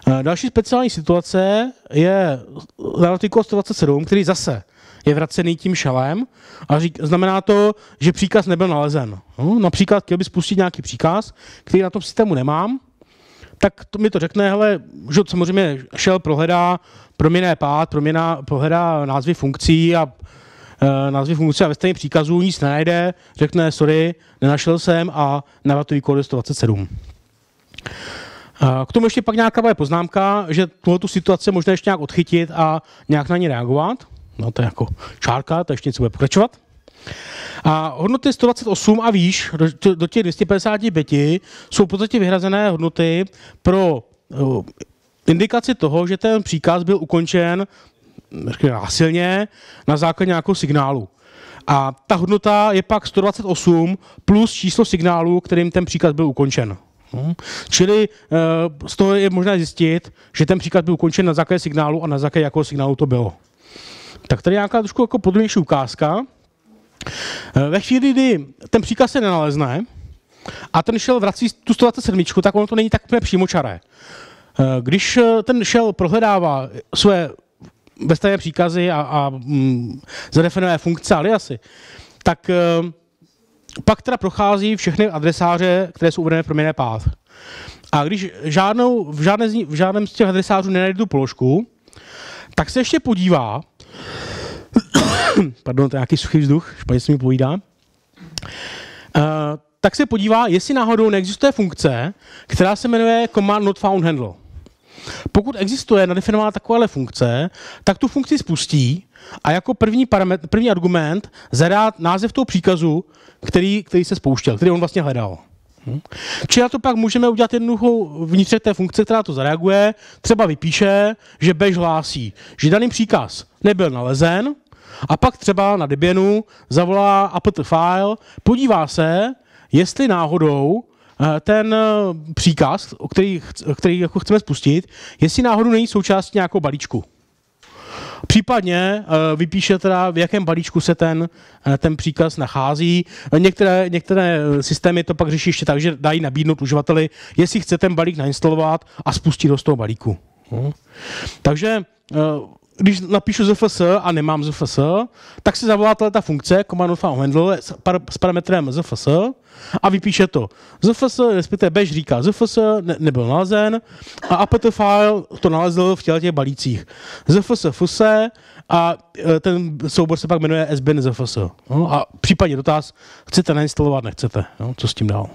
Eh, další speciální situace je návratový kód 127, který zase je vracený tím šelem a řík, znamená to, že příkaz nebyl nalezen. No, například chtěl by spustit nějaký příkaz, který na tom systému nemám, tak to mi to řekne, hele, že samozřejmě šel prohledá proměné pád, proměna, prohledá názvy funkcí a e, názvy funkcí a ve stejně příkazů nic najde, řekne, sorry, nenašel jsem a navatový kód 127. K tomu ještě pak nějaká poznámka, že tuhle tu situaci možná ještě nějak odchytit a nějak na ní reagovat. No to je jako čárka, to ještě něco bude pokračovat. A hodnoty 128 a výš do, do těch 255 jsou v podstatě vyhrazené hodnoty pro uh, indikaci toho, že ten příkaz byl ukončen násilně na základě nějakého signálu. A ta hodnota je pak 128 plus číslo signálu, kterým ten příkaz byl ukončen. Hmm. Čili uh, z toho je možné zjistit, že ten příkaz byl ukončen na základě signálu a na základě jakého signálu to bylo. Tak tady nějaká trošku jako podrobnější ukázka. Eh, ve chvíli, kdy ten příkaz se nenalezne a ten šel vrací tu 127, tak ono to není tak úplně přímočaré. Eh, když eh, ten šel prohledává své beztajné příkazy a, a mm, zadefinované funkce aliasy, tak pak teda prochází všechny adresáře, které jsou uvedené v proměné path. A když žádnou, v, žádné v žádném z těch adresářů nenajde tu položku, tak se ještě podívá, pardon, to je nějaký suchý vzduch, špatně se mi povídá, uh, tak se podívá, jestli náhodou neexistuje funkce, která se jmenuje command not found handle. Pokud existuje nadefinovaná takováhle funkce, tak tu funkci spustí a jako první, parametr, první argument zadá název toho příkazu, který, který se spouštěl, který on vlastně hledal. Hm? Či na to pak můžeme udělat jednoduchou vnitřek té funkce, která to zareaguje, třeba vypíše, že bež hlásí, že daný příkaz nebyl nalezen, a pak třeba na Debianu zavolá apt file, podívá se, jestli náhodou eh, ten eh, příkaz, který, který jako chceme spustit, jestli náhodou není součástí nějakého balíčku. Případně eh, vypíše teda, v jakém balíčku se ten, ten příkaz nachází. Některé, některé systémy to pak řeší ještě tak, že dají nabídnout uživateli, jestli chce ten balík nainstalovat a spustit do z toho balíku. Hm. Takže když napíšu ZFS a nemám ZFS, tak si zavolá ta funkce command found handle s, par, s parametrem ZFS a vypíše to. ZFS, respektive Bash říká ZFS ne, nebyl nalezen a apt file to nalezl v těch balících. ZFS fuse a e, ten soubor se pak jmenuje sbin ZFS. No, a případně dotaz, chcete nainstalovat, nechcete. No, co s tím dál?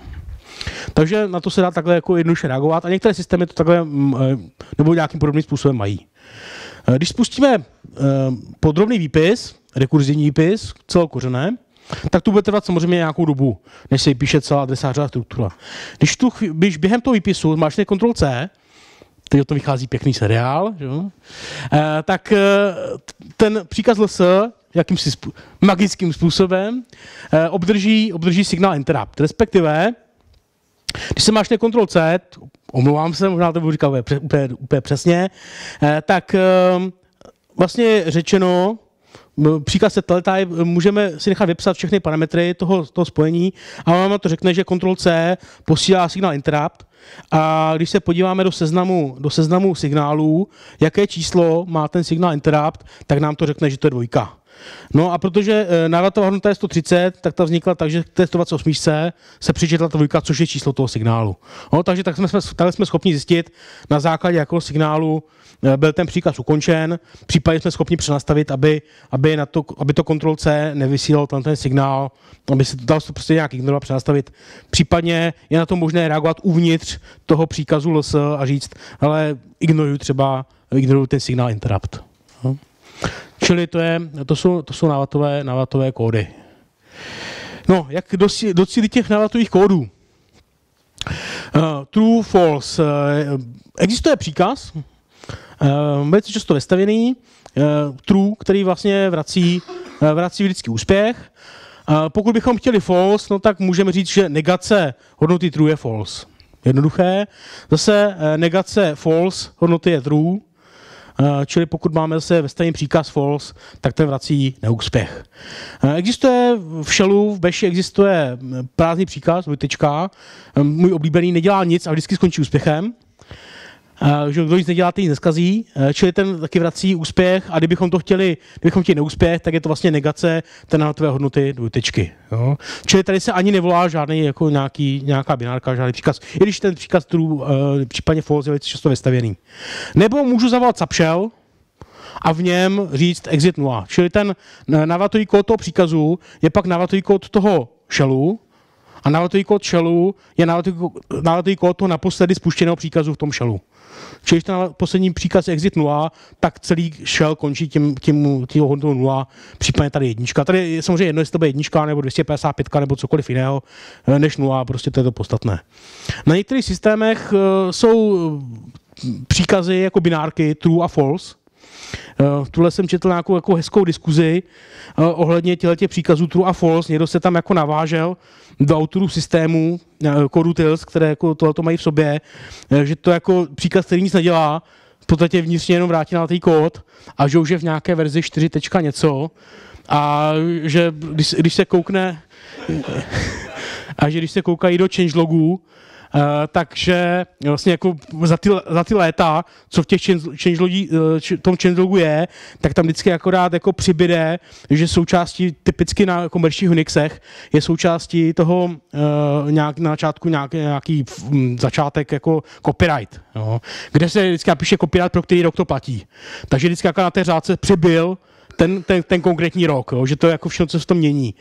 Takže na to se dá takhle jako jednoduše reagovat a některé systémy to takhle mm, e, nebo nějakým podobným způsobem mají. Eh, když spustíme eh, podrobný výpis, rekurzivní výpis, celokořené, tak to bude trvat samozřejmě nějakou dobu, než se vypíše celá adresářová struktura. Když, tu, když během toho výpisu máš Ctrl C, teď to vychází pěkný seriál, že? Eh, tak ten příkaz LS jakýmsi magickým způsobem obdrží, obdrží signál interrupt, respektive když se máš Ctrl C, omlouvám se, možná to budu říkat úplně, úplně, úplně přesně, eh, tak ehm, vlastně řečeno příkaz teletype můžeme si nechat vypsat všechny parametry toho, toho spojení a vám to řekne, že Ctrl C posílá signál interrupt a když se podíváme do seznamu, do seznamu signálů, jaké číslo má ten signál interrupt, tak nám to řekne, že to je dvojka. No a protože e, návratová hodnota je 130, tak ta vznikla tak, že k té 128 se přičetla ta dvojka, což je číslo toho signálu. No, takže tak jsme, takhle jsme schopni zjistit na základě jakého signálu e, byl ten příkaz ukončen, případně jsme schopni přenastavit, aby, aby, na to, aby to Ctrl C nevysílal ten, ten signál, aby se to dalo prostě nějak ignorovat, přenastavit. Případně je na to možné reagovat uvnitř toho příkazu LS a říct, ale ignoruju třeba ignoruju ten signál interrupt. Čili to, je, to jsou, to jsou návatové, návatové kódy. No, jak docílit těch návatových kódů? Uh, true, false. Uh, existuje příkaz, uh, velice často vestavěný, uh, true, který vlastně vrací, uh, vrací vždycky úspěch. Uh, pokud bychom chtěli false, no tak můžeme říct, že negace hodnoty true je false. Jednoduché. Zase uh, negace false hodnoty je true. Eh, čili pokud máme zase ve stejný příkaz false, tak ten vrací neúspěch. Eh, existuje v shellu, v Bashi existuje prázdný příkaz, eh, můj oblíbený nedělá nic a vždycky skončí úspěchem že kdo nic nedělá, nic neskazí, čili ten taky vrací úspěch a kdybychom to chtěli, kdybychom chtěli neúspěch, tak je to vlastně negace té nátové hodnoty dvojtečky. Jo? Čili tady se ani nevolá žádný jako nějaký, nějaká binárka, žádný příkaz, i když ten příkaz true, uh, případně false je velice často vystavěný. Nebo můžu zavolat subshell, a v něm říct exit 0. Čili ten navatový kód toho příkazu je pak navatový kód toho shellu, a navatový kód shellu je navatový kód toho naposledy spuštěného příkazu v tom shellu. Čili ten poslední příkaz exit 0, tak celý shell končí tím, tím, tím hodnotou 0, případně tady jednička. Tady je samozřejmě jedno, jestli to bude jednička nebo 255 nebo cokoliv jiného eh, než 0, prostě to je to podstatné. Na některých systémech uh, jsou příkazy jako binárky true a false, Uh, tuhle jsem četl nějakou jako hezkou diskuzi uh, ohledně těch příkazů true a false. Někdo se tam jako navážel do autorů systému, uh, Corutils, které jako tohle mají v sobě, uh, že to jako příkaz, který nic nedělá, v podstatě vnitřně jenom vrátí na ten kód a že už je v nějaké verzi 4. něco a že když, když se koukne a že když se koukají do changelogů, Uh, takže vlastně jako za ty, za ty léta, co v těch changelogí, uh, tom changelogu je, tak tam vždycky akorát jako přibyde, že součástí typicky na komerčních Unixech je součástí toho uh, nějak na začátku nějaký, nějaký začátek jako copyright, jo, kde se vždycky napíše copyright, pro který rok to platí. Takže vždycky jako na té řádce přibyl ten, ten, ten konkrétní rok, jo, že to jako všechno, co se to mění.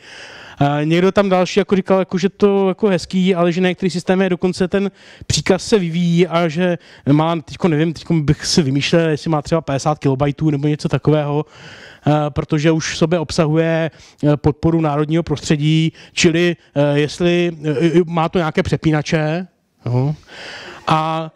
Někdo tam další jako říkal, jako, že to jako hezký, ale že na některých systémech dokonce ten příkaz se vyvíjí a že má, teďko nevím, teďko bych si vymýšlel, jestli má třeba 50 KB nebo něco takového, protože už v sobě obsahuje e, podporu národního prostředí, čili e, jestli má to nějaké přepínače, a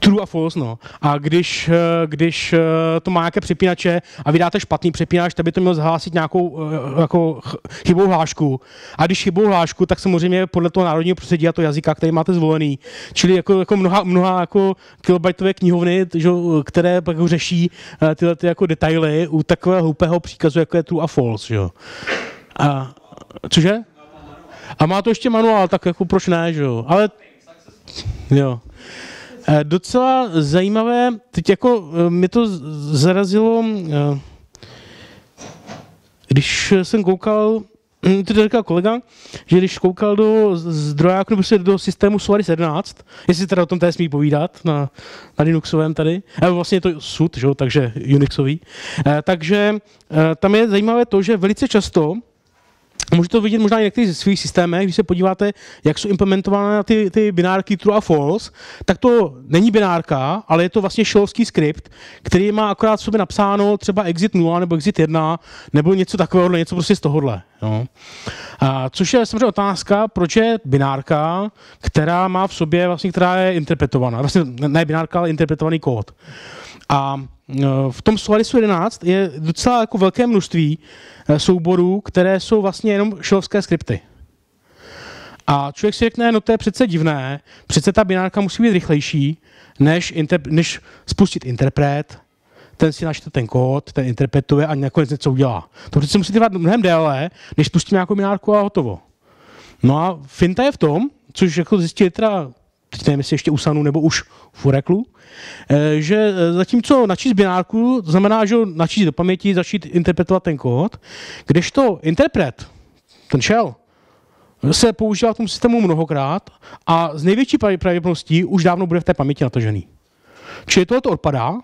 True a false, no. A když, eh, když eh, to má nějaké přepínače a vydáte špatný přepínač, tak by to mělo zhlásit nějakou eh, jako chybou hlášku. A když chybou hlášku, tak samozřejmě podle toho národního prostředí a to jazyka, který máte zvolený. Čili jako, jako mnoha, mnoha jako kilobajtové knihovny, že, které pak řeší tyhle ty jako detaily u takového hloupého příkazu, jako je true a false. Že? A, cože? A má to ještě manuál, tak jako proč ne, že jo? Ale jo. Eh, docela zajímavé, teď jako eh, mě to zarazilo, eh, když jsem koukal, hm, to říkal kolega, že když koukal do zdrojáku nebo do systému Solaris 11, jestli teda o tom tady smí povídat na, na Linuxovém tady, a vlastně je to sud, že? takže Unixový, takže tam je zajímavé to, že velice často Můžete to vidět možná i některých svých systémech, když se podíváte, jak jsou implementovány ty, ty binárky true a false, tak to není binárka, ale je to vlastně shellovský skript, který má akorát v sobě napsáno třeba exit 0 nebo exit 1 nebo něco takového, něco prostě z tohohle. Jo. A, což je samozřejmě otázka, proč je binárka, která má v sobě, vlastně, která je interpretovaná. Vlastně ne binárka, ale interpretovaný kód. A v tom Solarisu 11 je docela jako velké množství e, souborů, které jsou vlastně jenom šelovské skripty. A člověk si řekne, no to je přece divné, přece ta binárka musí být rychlejší, než, inter, než spustit interpret, ten si načte ten kód, ten interpretuje a nakonec něco udělá. To přece musí trvat mnohem déle, než spustím nějakou binárku a hotovo. No a finta je v tom, což jako zjistili teda, teď nevím, jestli ještě u Sanu nebo už v Oracle, eh, že eh, zatímco načíst binárku, to znamená, že načíst do paměti, začít interpretovat ten kód, kdežto interpret, ten shell, se používá v tom systému mnohokrát a z největší pravděpodobností už dávno bude v té paměti natažený. Čili tohle to odpadá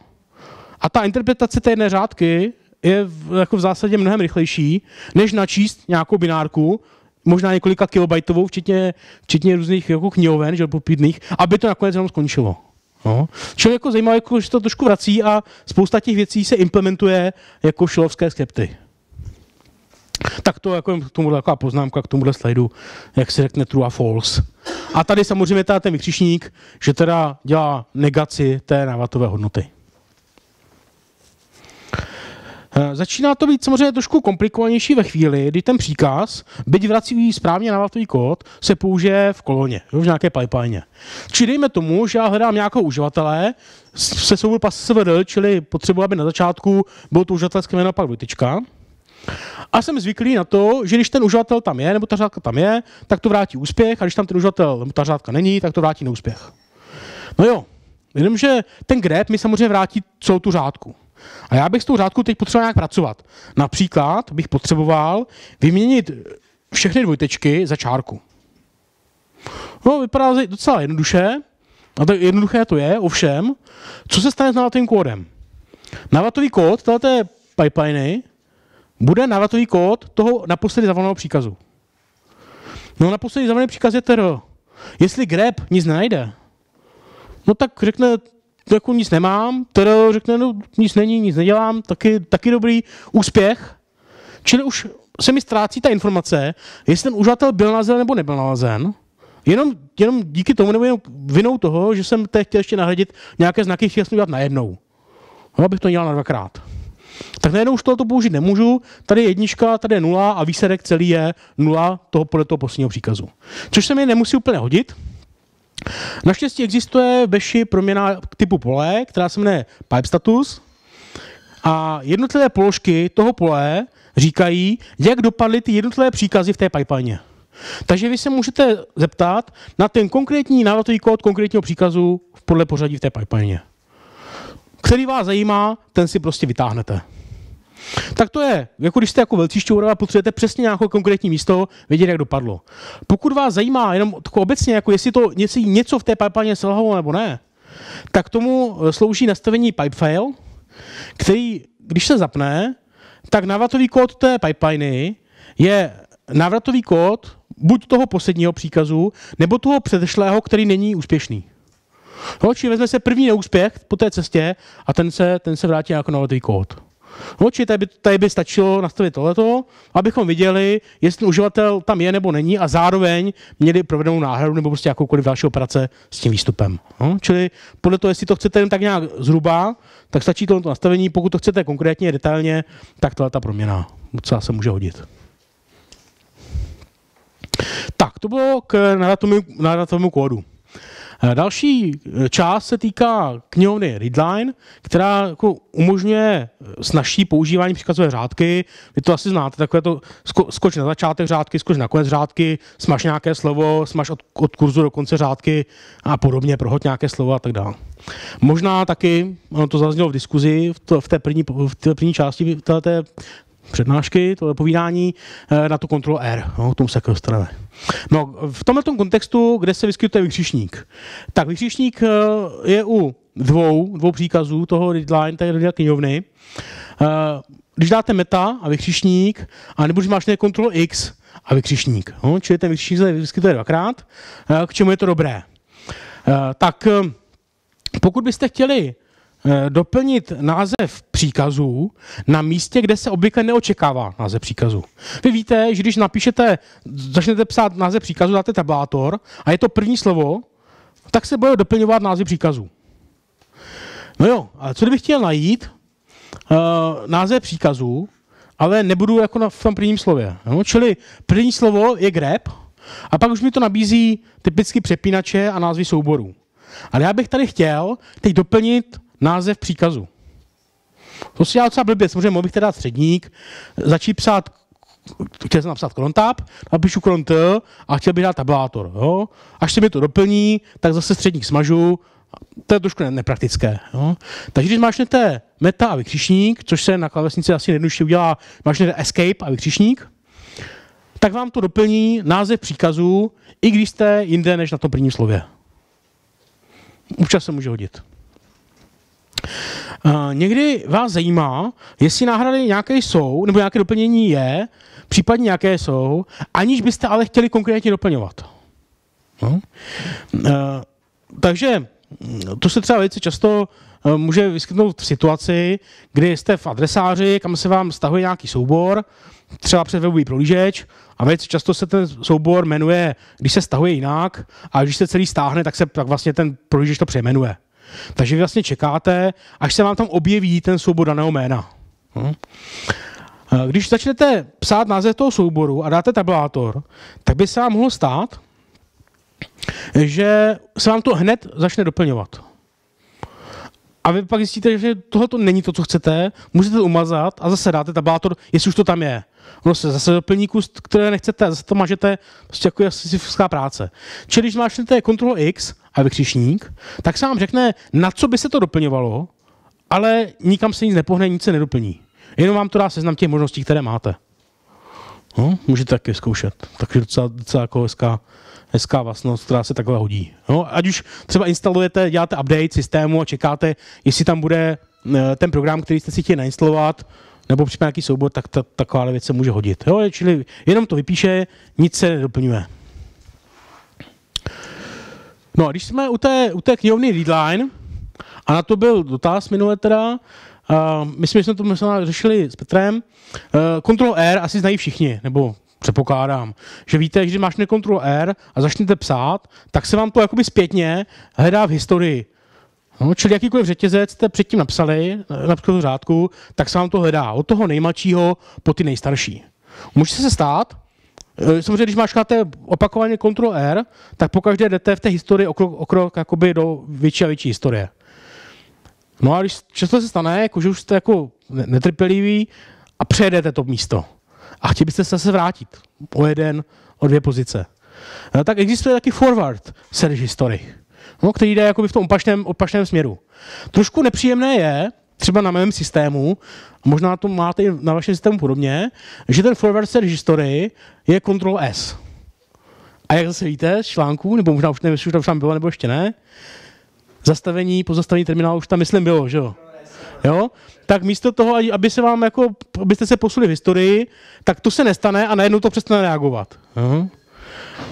a ta interpretace té jedné řádky je v, jako v zásadě mnohem rychlejší, než načíst nějakou binárku, možná několika kilobajtovou, včetně, včetně různých jako knihoven, že popítných, aby to nakonec jenom skončilo. No. Čili jako zajímavé, jako, že to trošku vrací a spousta těch věcí se implementuje jako šilovské skripty. Tak to jako k tomu taková poznámka k tomuhle slajdu, jak se řekne true a false. A tady samozřejmě ten vykřišník, že teda dělá negaci té návratové hodnoty. Eh, začíná to být samozřejmě trošku komplikovanější ve chvíli, kdy ten příkaz, byť vrací správně návratový kód, se použije v koloně, v nějaké pipeline. Či dejme tomu, že já hledám nějakého uživatele se soubor pas SVR, čili potřebuji, aby na začátku bylo to uživatelské jméno pak dvojtečka. A jsem zvyklý na to, že když ten uživatel tam je, nebo ta řádka tam je, tak to vrátí úspěch, a když tam ten uživatel nebo ta řádka není, tak to vrátí neúspěch. No jo, jenomže ten grep mi samozřejmě vrátí celou tu řádku. A já bych s tou řádkou teď potřeboval nějak pracovat. Například bych potřeboval vyměnit všechny dvojtečky za čárku. No, vypadá docela jednoduše, a to jednoduché to je, ovšem, co se stane s navatovým kódem? Navatový kód této pipeliny bude navatový kód toho naposledy zavolaného příkazu. No naposledy zavolaný příkaz je tedy, jestli grep nic nenajde, no tak řekne jako nic nemám, teda řekne, no nic není, nic nedělám, taky, taky dobrý úspěch. Čili už se mi ztrácí ta informace, jestli ten uživatel byl nalezen nebo nebyl nalezen. Jenom, jenom díky tomu, nebo jenom vinou toho, že jsem teď chtěl ještě nahradit nějaké znaky, chtěl jsem udělat najednou. No, abych to dělal na dvakrát. Tak najednou už tohle použít nemůžu, tady je jednička, tady je nula a výsledek celý je nula toho podle toho posledního příkazu. Což se mi nemusí úplně hodit, Naštěstí existuje v Beši proměna typu pole, která se jmenuje pipe status a jednotlivé položky toho pole říkají, jak dopadly ty jednotlivé příkazy v té pipeline. Takže vy se můžete zeptat na ten konkrétní návratový kód konkrétního příkazu podle pořadí v té pipeline. Který vás zajímá, ten si prostě vytáhnete. Tak to je, jako když jste jako velcí šťourova, potřebujete přesně nějaké konkrétní místo, vědět, jak dopadlo. Pokud vás zajímá jenom obecně, jako jestli to něco, něco v té pipeline selhalo nebo ne, tak tomu eh, slouží nastavení pipefile, který, když se zapne, tak návratový kód té pipeliny je návratový kód buď toho posledního příkazu, nebo toho předešlého, který není úspěšný. No, čili vezme se první neúspěch po té cestě a ten se, ten se vrátí jako návratový kód. No, či tady by, tady by stačilo nastavit tohleto, abychom viděli, jestli uživatel tam je nebo není a zároveň měli provedenou náhradu nebo prostě jakoukoliv další operace s tím výstupem. No, čili podle toho, jestli to chcete jen tak nějak zhruba, tak stačí tohle nastavení, pokud to chcete konkrétně, detailně, tak tohle ta proměna docela se může hodit. Tak, to bylo k narratovému kódu. Eh, další eh, část se týká knihovny Readline, která jako umožňuje eh, snažší používání příkazové řádky. Vy to asi znáte, takové to skoč na začátek řádky, skoč na konec řádky, smaž nějaké slovo, smaž od, od kurzu do konce řádky a podobně, prohod nějaké slovo a tak dále. Možná taky, ono to zaznělo v diskuzi v, to, v, té, první, v té první části té přednášky, tohle povídání, eh, na tu kontrolu R. No, k tomu se dostaneme. No, v tomto kontextu, kde se vyskytuje vykřišník, tak vykřišník eh, je u dvou, dvou příkazů toho readline, té knihovny. Eh, když dáte meta a vykřišník, a nebo když máš kontrolu X a vykřišník, no, čili ten vykřišník se vyskytuje dvakrát, k čemu je to dobré. Tak pokud byste chtěli doplnit název příkazů na místě, kde se obvykle neočekává název příkazu. Vy víte, že když napíšete, začnete psát název příkazu, dáte tablátor a je to první slovo, tak se bude doplňovat název příkazu. No jo, ale co kdybych chtěl najít uh, název příkazu, ale nebudu jako na, v tom prvním slově. No? Čili první slovo je grep a pak už mi to nabízí typicky přepínače a názvy souborů. Ale já bych tady chtěl teď doplnit název příkazu. To si dělá docela blbě, samozřejmě mohl bych teda středník, začít psát chtěl jsem napsat crontab, napíšu cron t a chtěl bych dát tabulátor. Jo? Až se mi to doplní, tak zase středník smažu, to je trošku nepraktické. Jo? Takže když mášnete meta a vykřišník, což se na klávesnici asi jednoduše udělá, mášnete escape a vykřišník, tak vám to doplní název příkazu, i když jste jinde než na tom prvním slově. Občas se může hodit. Uh, někdy vás zajímá, jestli náhrady nějaké jsou, nebo nějaké doplnění je, případně jaké jsou, aniž byste ale chtěli konkrétně doplňovat. No. Uh, takže to se třeba velice často uh, může vyskytnout v situaci, kdy jste v adresáři, kam se vám stahuje nějaký soubor, třeba před webový prohlížeč a velice často se ten soubor jmenuje, když se stahuje jinak a když se celý stáhne, tak se tak vlastně ten prohlížeč to přejmenuje. Takže vy vlastně čekáte, až se vám tam objeví ten soubor daného jména. Hm? Když začnete psát název toho souboru a dáte tabulátor, tak by se vám mohlo stát, že se vám to hned začne doplňovat. A vy pak zjistíte, že tohle to není to, co chcete, můžete to umazat a zase dáte tabulátor, jestli už to tam je. Ono se zase doplní kus, které nechcete, zase to mažete, prostě jako sisyfská práce. Čili když máte Ctrl X a vykřišník, tak se vám řekne, na co by se to doplňovalo, ale nikam se nic nepohne, nic se nedoplní. Jenom vám to dá seznam těch možností, které máte. No, můžete taky zkoušet. Takže docela, docela jako hezká, hezká vlastnost, která se takhle hodí. No, ať už třeba instalujete, děláte update systému a čekáte, jestli tam bude eh, ten program, který jste si chtěli nainstalovat, nebo případně nějaký soubor, tak ta, taková věc se může hodit. Jo? Čili jenom to vypíše, nic se nedoplňuje. No a když jsme u té, u té knihovny Readline, a na to byl dotaz minule teda, uh, myslím, že jsme to řešili s Petrem, uh, Ctrl R asi znají všichni, nebo předpokládám, že víte, že když máš Ctrl R a začnete psát, tak se vám to jakoby zpětně hledá v historii. No, čili jakýkoliv řetězec jste předtím napsali, na tu řádku, tak se vám to hledá od toho nejmladšího po ty nejstarší. Může se stát, eh, samozřejmě, když máškáte opakovaně Ctrl R, tak pokaždé jdete v té historii o krok, o krok jakoby do větší a větší historie. No a když často se stane, jako, že už jste jako netrpělivý a přejedete to místo a chtěli byste se zase vrátit o jeden, o dvě pozice, no, tak existuje taky forward search history no, který jde jakoby v tom opačném, opačném směru. Trošku nepříjemné je, třeba na mém systému, možná to máte i na vašem systému podobně, že ten forward search history je Ctrl S. A jak zase víte z článku, nebo možná už nevím, jestli už tam bylo, nebo ještě ne, zastavení, pozastavení terminálu už tam myslím bylo, že jo? Jo? Tak místo toho, aby se vám jako, abyste se posuli v historii, tak to se nestane a najednou to přestane reagovat. Uh-huh.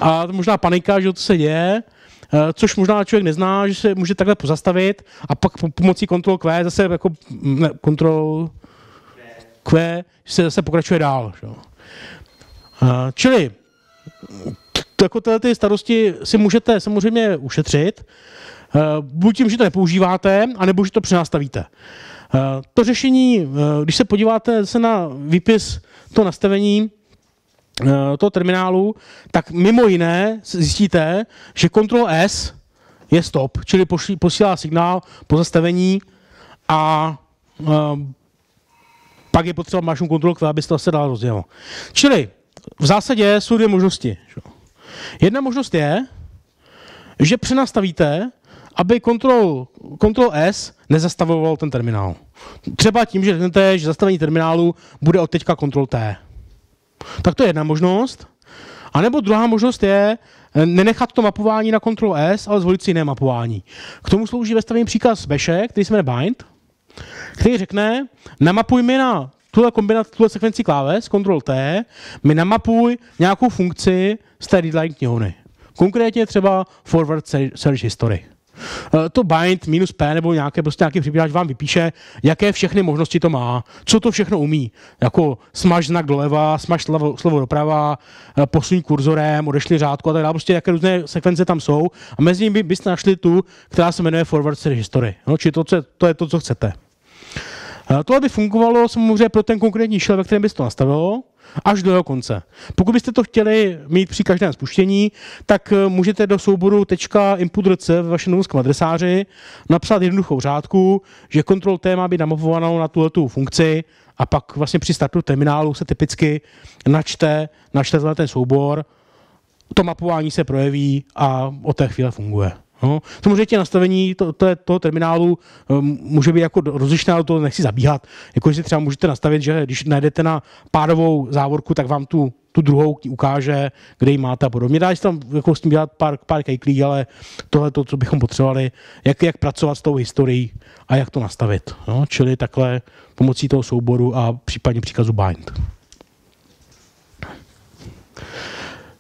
A možná panika, že to se děje, Eh, což možná člověk nezná, že se může takhle pozastavit a pak pomocí Ctrl Q zase jako ne, Ctrl Q se zase pokračuje dál. Že? Eh, čili jako tyhle ty starosti si můžete samozřejmě ušetřit, eh, buď tím, že to nepoužíváte, anebo že to přenastavíte. To řešení, když se podíváte se na výpis to nastavení, Eh, toho terminálu, tak mimo jiné zjistíte, že Ctrl S je stop, čili posílá signál po zastavení a pak je potřeba mašinu Ctrl Q, aby se to se dál rozdělalo. Čili v zásadě jsou dvě možnosti. Jedna možnost je, že přenastavíte, aby Ctrl, Ctrl S nezastavoval ten terminál. Třeba tím, že řeknete, že zastavení terminálu bude od teďka Ctrl T. Tak to je jedna možnost. A nebo druhá možnost je eh, nenechat to mapování na Ctrl S, ale zvolit si jiné mapování. K tomu slouží ve stavení příkaz Bashe, který se jmenuje bind, který řekne, namapuj mi na tuhle kombinaci, tuhle sekvenci kláves, Ctrl T, mi namapuj nějakou funkci z té readline knihovny. Konkrétně třeba forward search history. Eh, to bind minus P nebo nějaké, prostě nějaký připínač vám vypíše, jaké všechny možnosti to má, co to všechno umí. Jako smaž znak doleva, smaž slovo, slovo doprava, eh, posuň kurzorem, odešli řádku a tak dále. Prostě jaké různé sekvence tam jsou a mezi nimi byste našli tu, která se jmenuje Forward Search History. No, či to, co, to je to, co chcete. Tohle by fungovalo samozřejmě pro ten konkrétní shell, ve kterém by to nastavilo, až do jeho konce. Pokud byste to chtěli mít při každém spuštění, tak eh, můžete do souboru .input.rc ve vašem domovském adresáři napsat jednoduchou řádku, že kontrol T má být namapovanou na tuhle funkci a pak vlastně při startu terminálu se typicky načte, načte ten soubor, to mapování se projeví a od té chvíle funguje. No, samozřejmě tě nastavení to, to, toho terminálu um, může být jako rozlišné, ale to nechci zabíhat. Jako, že třeba můžete nastavit, že když najdete na pádovou závorku, tak vám tu, tu druhou ukáže, kde ji máte a podobně. Dá se tam jako s tím dělat pár, pár kejklí, ale tohle to, co bychom potřebovali, jak, jak pracovat s tou historií a jak to nastavit. No, čili takhle pomocí toho souboru a případně příkazu bind.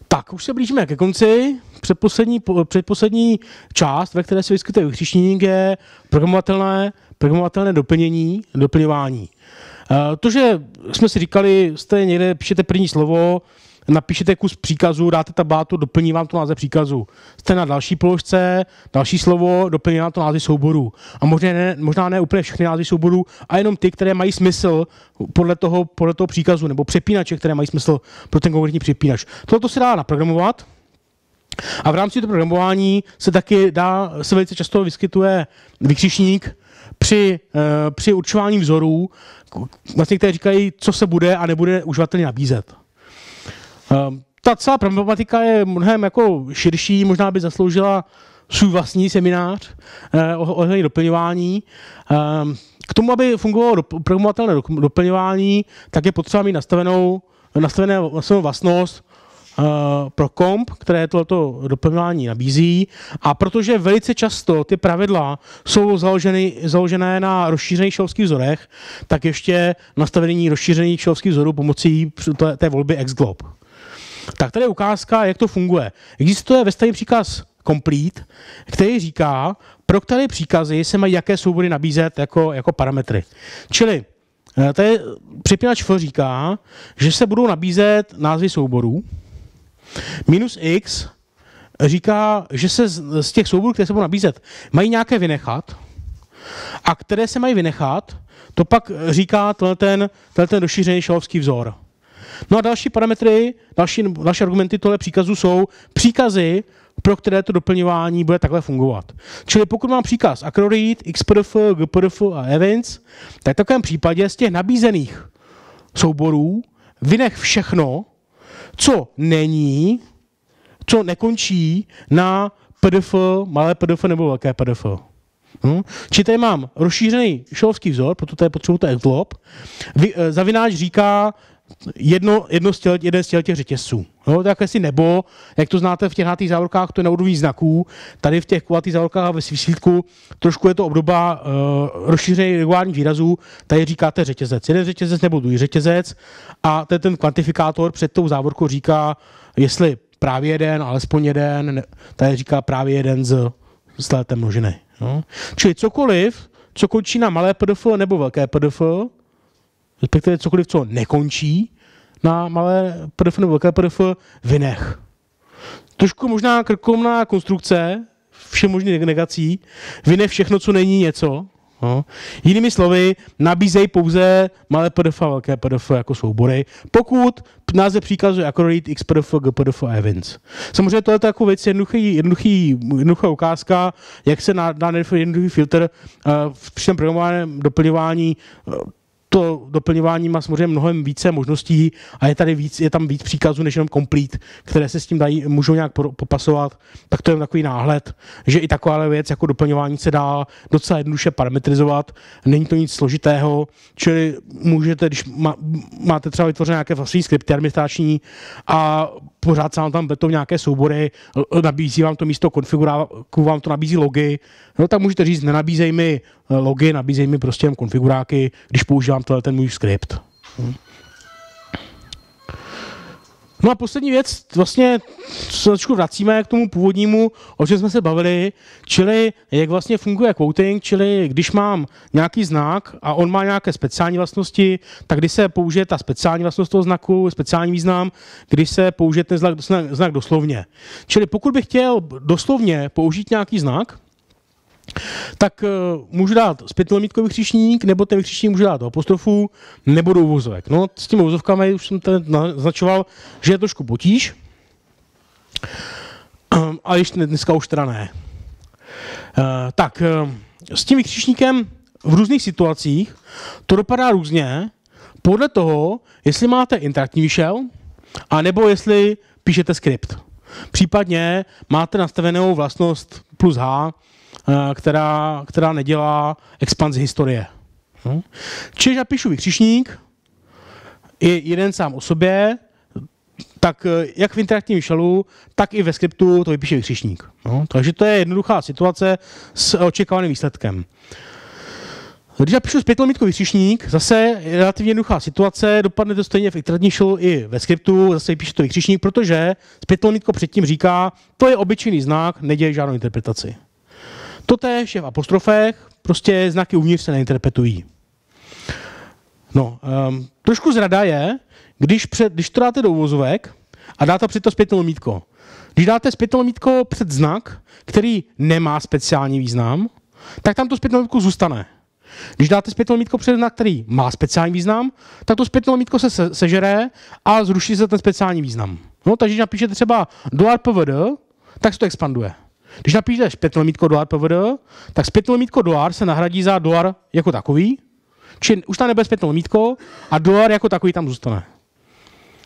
Tak, už se blížíme ke konci. Předposlední, předposlední část, ve které se vyskytuje vykřičník, je programovatelné, programovatelné doplnění, doplňování. Eh, to, že jsme si říkali, jste někde, píšete první slovo, napíšete kus příkazu, dáte tabátu, doplní vám to název příkazu. Jste na další položce, další slovo, doplní vám to název souboru. A možná ne, možná ne úplně všechny názvy souborů, a jenom ty, které mají smysl podle toho, podle toho příkazu, nebo přepínače, které mají smysl pro ten konkrétní přepínač. Tohle se dá naprogramovat. A v rámci toho programování se taky dá, se velice často vyskytuje vykřičník při, uh, při určování vzorů, vlastně, které říkají, co se bude a nebude uživatelně nabízet. Ehm, ta celá problematika je mnohem jako širší, možná by zasloužila svůj vlastní seminář eh, ohledně doplňování. Ehm, k tomu, aby fungovalo programovatelné doplňování, tak je potřeba mít nastavenou, nastavenou vlastnost pro komp, které tohoto doplňování nabízí. A protože velice často ty pravidla jsou založeny, založené na rozšířených šelských vzorech, tak ještě nastavení rozšířených šelských vzorů pomocí té, volby XGlob. Tak tady je ukázka, jak to funguje. Existuje ve stavě příkaz complete, který říká, pro které příkazy se mají jaké soubory nabízet jako, jako parametry. Čili eh, tady připínač říká, že se budou nabízet názvy souborů. Minus X říká, že se z, těch souborů, které se budou nabízet, mají nějaké vynechat. A které se mají vynechat, to pak říká tenhle ten, ten rozšířený šalovský vzor. No a další parametry, další, další argumenty tohle příkazu jsou příkazy, pro které to doplňování bude takhle fungovat. Čili pokud mám příkaz acroread, xpdf, gpdf a events, tak v takovém případě z těch nabízených souborů vynech všechno, co není, co nekončí na pdf, malé pdf nebo velké pdf. Hmm? Či tady mám rozšířený šolovský vzor, proto tady potřebuji to xglob. Eh, zavináč říká, jedno, jedno z těle, jeden z těch řetězců. Jo, tak asi nebo, jak to znáte v těch hátých závorkách, to je na úrovni znaků. Tady v těch kulatých závorkách a ve svítku trošku je to obdoba uh, rozšíření regulárních výrazů. Tady říkáte řetězec. Jeden řetězec nebo druhý řetězec a ten, ten kvantifikátor před tou závorkou říká, jestli právě jeden, alespoň jeden, tady říká právě jeden z, z té množiny. Jo. Čili cokoliv, co končí na malé pdf nebo velké pdf, respektive cokoliv, co nekončí na malé PDF nebo velké PDF, vynech. Trošku možná krkomná konstrukce, vše možných negací, vyne všechno, co není něco. No. Jinými slovy, nabízejí pouze malé PDF a velké PDF jako soubory, pokud název příkazu je jako read XPDF, GPDF a events. Samozřejmě tohle je jako věc jednoduchý, jednoduchý, jednoduchá ukázka, jak se na jednoduchý filtr uh, v příštím programování doplňování uh, to doplňování má samozřejmě mnohem více možností a je tady víc, je tam víc příkazů než jenom complete, které se s tím dají, můžou nějak popasovat, tak to je takový náhled, že i taková věc jako doplňování se dá docela jednoduše parametrizovat, není to nic složitého, čili můžete, když má, máte třeba vytvořené nějaké vlastní skripty administrační a pořád se vám tam betou nějaké soubory, nabízí vám to místo konfiguráku, vám to nabízí logy, no tak můžete říct, nenabízej mi eh, logy, nabízej mi prostě jen konfiguráky, když používám tenhle ten můj skript. Hm. No a poslední věc, vlastně se trošku vracíme k tomu původnímu, o čem jsme se bavili, čili jak vlastně funguje quoting, čili když mám nějaký znak a on má nějaké speciální vlastnosti, tak kdy se použije ta speciální vlastnost toho znaku, speciální význam, když se použije ten znak, znak doslovně. Čili pokud bych chtěl doslovně použít nějaký znak, tak uh, můžu dát zpětlomítkový křičník, nebo ten křičník můžu dát do apostrofu, nebo do uvozovek. No, s těmi uvozovkami už jsem ten naznačoval, že je trošku potíž, ale ještě dneska už teda ne. Uh, tak, uh, s tím vykřičníkem v různých situacích to dopadá různě, podle toho, jestli máte interaktivní shell, a nebo jestli píšete skript. Případně máte nastavenou vlastnost plus H, eh, která, která nedělá expanzi historie. Hm? Čiže napíšu vykřičník, je jeden sám o sobě, tak eh, jak v interaktivním shellu, tak i ve skriptu to vypíše vykřičník. No, takže to je jednoduchá situace s očekávaným výsledkem. Když napíšu zpětlomítkový vykřičník, zase je relativně jednoduchá situace, dopadne to stejně v iterativní shellu i ve skriptu, zase píšu to vykřičník, protože zpětlomítko předtím říká, to je obyčejný znak, neděje žádnou interpretaci. Totež je v apostrofech, prostě znaky uvnitř se neinterpretují. No, um, trošku zrada je, když, před, když to dáte do uvozovek a dáte před to zpětné lomítko. Když dáte zpětné lomítko před znak, který nemá speciální význam, tak tam to zpětné lomítko zůstane. Když dáte zpětné lomítko před znak, který má speciální význam, tak to zpětné lomítko se, se sežere a zruší se ten speciální význam. No, takže když napíšete třeba dolar PVD, tak se to expanduje. Když napíšete zpětné lomítko dolar PVD, tak zpětné lomítko dolar se nahradí za dolar jako takový, či už tam nebude zpětné lomítko a dolar jako takový tam zůstane.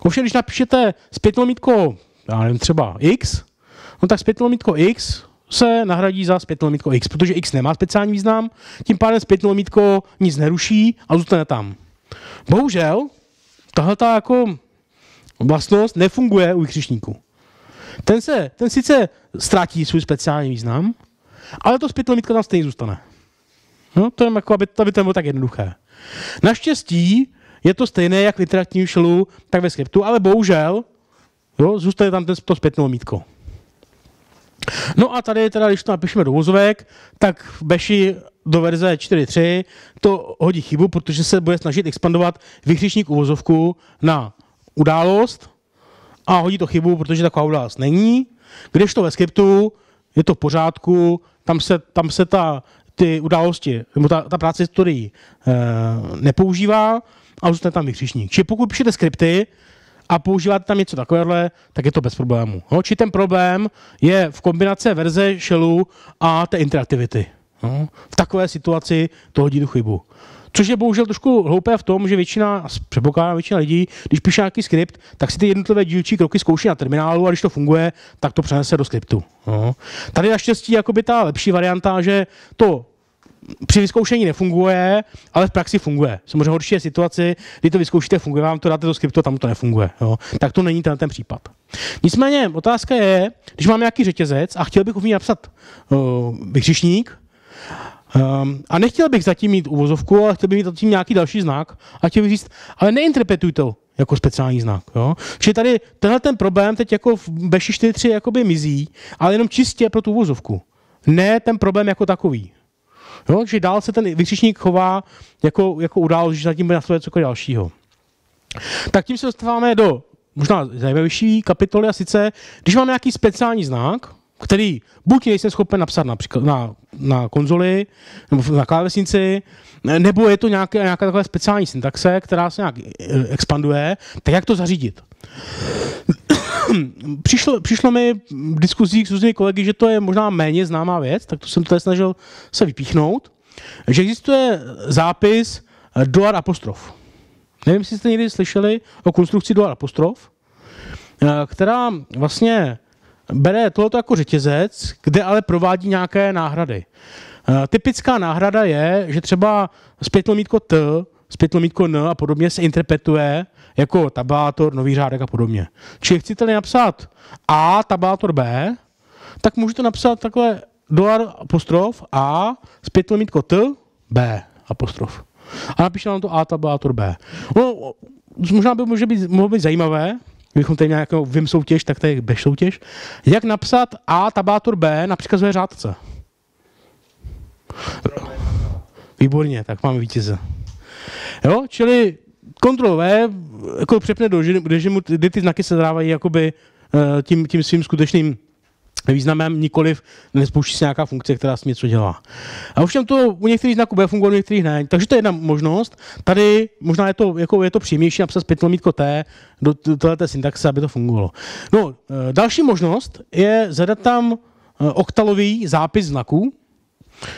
Ovšem, když napíšete zpětné lomítko, já nevím, třeba x, no tak zpětné lomítko x se nahradí za zpětné lomítko x, protože x nemá speciální význam, tím pádem zpětné lomítko nic neruší a zůstane tam. Bohužel, tahle ta jako vlastnost nefunguje u křišníku. Ten, se, ten sice ztratí svůj speciální význam, ale to zpětné lomítko tam stejně zůstane. No, to je jako, aby, aby to bylo tak jednoduché. Naštěstí je to stejné jak v interaktivním shellu, tak ve skriptu, ale bohužel jo, zůstane tam to zpětné lomítko. No a tady teda, když to napíšeme do vozovek, tak v Beši do verze 4.3 to hodí chybu, protože se bude snažit expandovat vykřičník uvozovku na událost a hodí to chybu, protože taková událost není. Když to ve skriptu je to v pořádku, tam se, tam se ta, ty události, nebo ta, ta práce historií e, nepoužívá a zůstane tam vykřičník. Čili pokud píšete skripty, a používáte tam něco takovéhle, tak je to bez problému. No, či ten problém je v kombinaci verze shellu a té interaktivity. No, v takové situaci to hodí tu chybu. Což je bohužel trošku hloupé v tom, že většina, předpokládá většina lidí, když píše nějaký skript, tak si ty jednotlivé dílčí kroky zkouší na terminálu a když to funguje, tak to přenese do skriptu. No. Tady naštěstí jakoby ta lepší varianta, že to při vyzkoušení nefunguje, ale v praxi funguje. Samozřejmě horší je situaci, kdy to vyzkoušíte, funguje vám to, dáte do skriptu, tam to nefunguje. Jo. Tak to není ten, ten případ. Nicméně otázka je, když mám nějaký řetězec a chtěl bych umět napsat uh, vykřišník, Um, a nechtěl bych zatím mít uvozovku, ale chtěl bych mít zatím nějaký další znak a chtěl bych říct, ale neinterpretuj to jako speciální znak. Jo? Čili tady tenhle ten problém teď jako v Beši 4.3 jakoby mizí, ale jenom čistě pro tu uvozovku. Ne ten problém jako takový. Jo? Že dál se ten vykřičník chová jako, jako událost, že zatím bude nasledovat cokoliv dalšího. Tak tím se dostáváme do možná zajímavější kapitoly a sice, když mám nějaký speciální znak, který buď nejsem schopen napsat například na, na konzoli nebo na klávesnici, nebo je to nějaké, nějaká taková speciální syntaxe, která se nějak eh, expanduje, tak jak to zařídit? přišlo, přišlo mi v diskuzích s různými kolegy, že to je možná méně známá věc, tak to jsem tady snažil se vypíchnout, že existuje zápis dolar apostrof. Nevím, jestli jste někdy slyšeli o konstrukci dolar apostrof, eh, která vlastně bere tohoto jako řetězec, kde ale provádí nějaké náhrady. Eh, typická náhrada je, že třeba zpětlomítko T, zpětlomítko N a podobně se interpretuje jako tabulátor, nový řádek a podobně. Čili chcete-li napsat A, tabulátor B, tak můžete napsat takhle dolar apostrof A, zpětlomítko T, B apostrof. A napíše nám to A, tabulátor B. No, možná by může být, mohlo být zajímavé, kdybychom tady nějakou vím soutěž, tak to je bez soutěž. Jak napsat A, tabátor B na příkazové řádce? Výborně, tak máme vítěze. Jo, čili Ctrl V jako přepne do režimu, kdy ty znaky se dávají jakoby eh, tím, tím svým skutečným nevýznamem, nikoliv nespouští se nějaká funkce, která s něco dělá. A ovšem to u některých znaků bude fungovat, u některých ne. Takže to je jedna možnost. Tady možná je to, jako je to příjemnější napsat zpět lomítko T do, této syntaxe, aby to fungovalo. No, eh, další možnost je zadat tam eh, oktalový zápis znaků,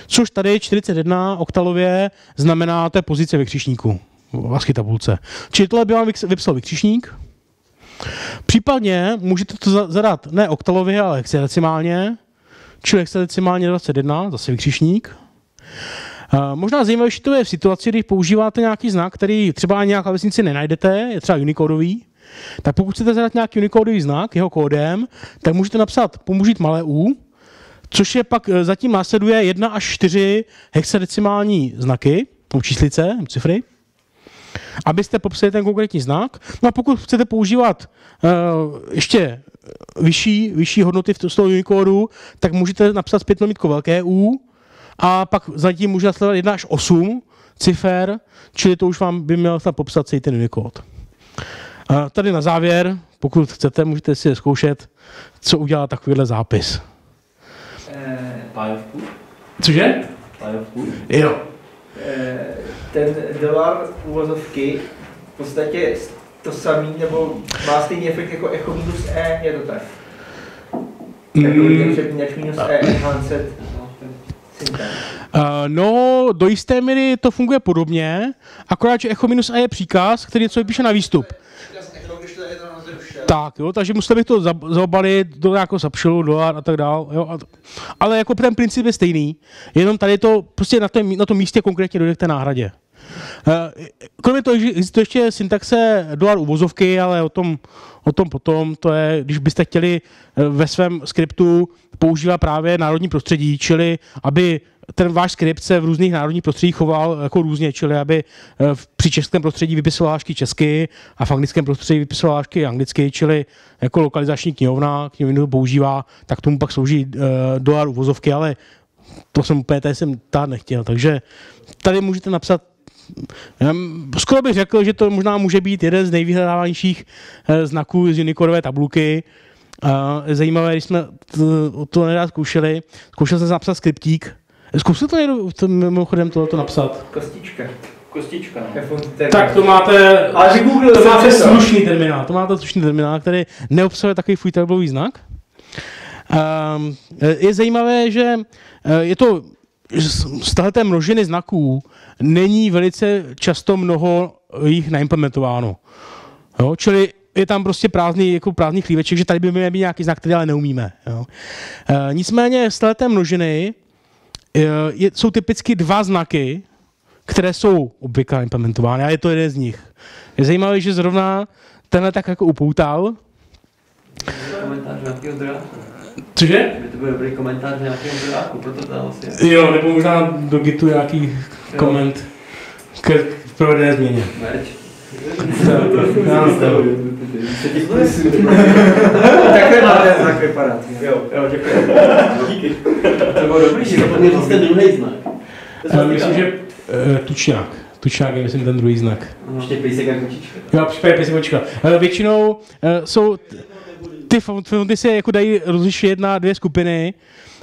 což tady 41 oktalově znamená, je pozice vykřičníku v ASCII tabulce. Čili tohle by vám vypsal vykřičník, Případně můžete to zadat ne oktalově, ale hexadecimálně, čili hexadecimálně 21, zase vykřišník. Možná zajímavější to je v situaci, kdy používáte nějaký znak, který třeba ani nějaká vesnici nenajdete, je třeba unicodový, tak pokud chcete zadat nějaký unicodový znak jeho kódem, tak můžete napsat použít malé u, což je pak e, zatím následuje 1 až 4 hexadecimální znaky, číslice, cifry abyste popsali ten konkrétní znak. No a pokud chcete používat uh, ještě vyšší, vyšší hodnoty v toho Unicode, tak můžete napsat zpět velké U a pak zatím může nasledovat 1 až 8 cifer, čili to už vám by měl snad popsat celý ten Unicode. Uh, tady na závěr, pokud chcete, můžete si zkoušet, co udělá takovýhle zápis. Eh, Cože? Jo. Eh, ten dolar uvozovky v podstatě to samý, nebo má stejný efekt jako echo minus E, je to tak? Mm. Přepínač minus E, enhanced. Uh, no, do jisté míry to funguje podobně, akorát, že echo minus E je příkaz, který něco vypíše na výstup. Tak, jo, takže musel bych to zaobalit do nějakého zapšilu, dolar a tak dále. Jo, a, ale jako ten princip je stejný, jenom tady to prostě na tom, na tom místě konkrétně dojde k té náhradě. Eh, kromě toho existuje ještě syntaxe dolar uvozovky, ale o tom, o tom potom, to je, když byste chtěli eh, ve svém skriptu používat právě národní prostředí, čili aby ten váš skript se v různých národních prostředích choval jako různě, čili aby eh, při českém prostředí vypisoval hášky česky a v anglickém prostředí vypisoval hášky anglicky, čili jako lokalizační knihovna, knihovnu používá, tak tomu pak slouží uh, dolar uvozovky, ale to jsem úplně tady jsem tady nechtěl. Takže tady můžete napsat Skoro bych řekl, že to možná může být jeden z nejvyhledávanějších eh, znaků z Unicodové tabulky. Zajímavé, když jsme to, to nedá zkoušeli, zkoušel jsem napsat skriptík. Zkusil to někdo to, mimochodem tohle napsat? Kostička. Kostička, no. Tak to máte, Ale Google to máte slušný terminál, to máte slušný terminál, který neobsahuje takový fuj znak. Um, je zajímavé, že eh, je to z této množiny znaků není velice často mnoho jich naimplementováno. Jo? Čili je tam prostě prázdný, jako prázdný chlíveček, že tady by měl být nějaký znak, který ale neumíme. Jo? E, nicméně z této množiny e, je, jsou typicky dva znaky, které jsou obvykle implementovány a je to jeden z nich. Je zajímavé, že zrovna tenhle tak jako upoutal. Komentář Cože? By to byl dobrý komentář nějakého bráku, proto to asi. Jo, nebo možná do Gitu nějaký jo. koment k provedené změně. Merch. Takhle máte znak vypadat. Jo, jo, děkuji. Díky. To bylo dobrý, že to mě ten druhý znak. Myslím, že tučňák. Tučňák je, myslím, ten druhý znak. Ještě pejsek a kočička. Jo, pejsek a kočička. Většinou uh, jsou ty fonty se jako dají rozlišit na dvě skupiny.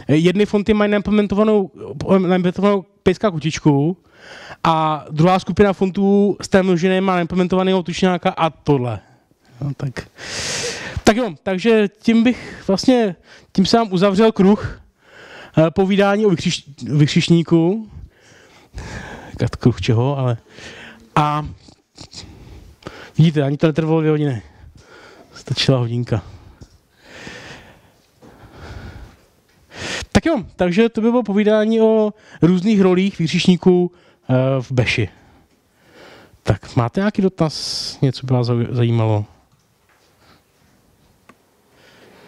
Jedny fonty mají naimplementovanou, naimplementovanou pejská kutičku a druhá skupina fontů z té množiny má naimplementovaného tučňáka a tohle. No, tak. tak jo, takže tím bych vlastně, tím jsem uzavřel kruh eh, povídání o vykřiš, vykřišníku. Kruh čeho, ale... A vidíte, ani to netrvalo dvě hodiny. Stačila hodinka. Tak jo, takže to by bylo povídání o různých rolích výřišníků eh, v Beši. Tak máte nějaký dotaz? Něco by vás zajímalo?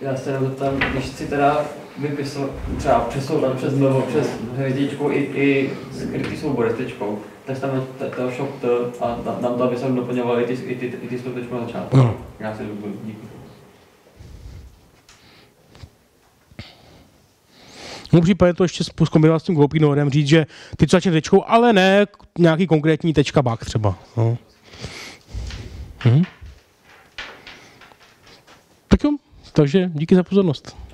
Já se jenom zeptám, když si teda vypisovat, třeba přesouvat přes nebo přes hvězdičku i, i skrytý soubory s tečkou, tak tam to shop a tam to, aby se doplňovali i ty, i ty, i ty, na začátku. No. Já si díky. No případě to ještě zkombinovat s tím gloupým nodem, říct, že ty co začne tečkou, ale ne nějaký konkrétní tečka bak třeba. No. Mhm. Tak jo, takže díky za pozornost.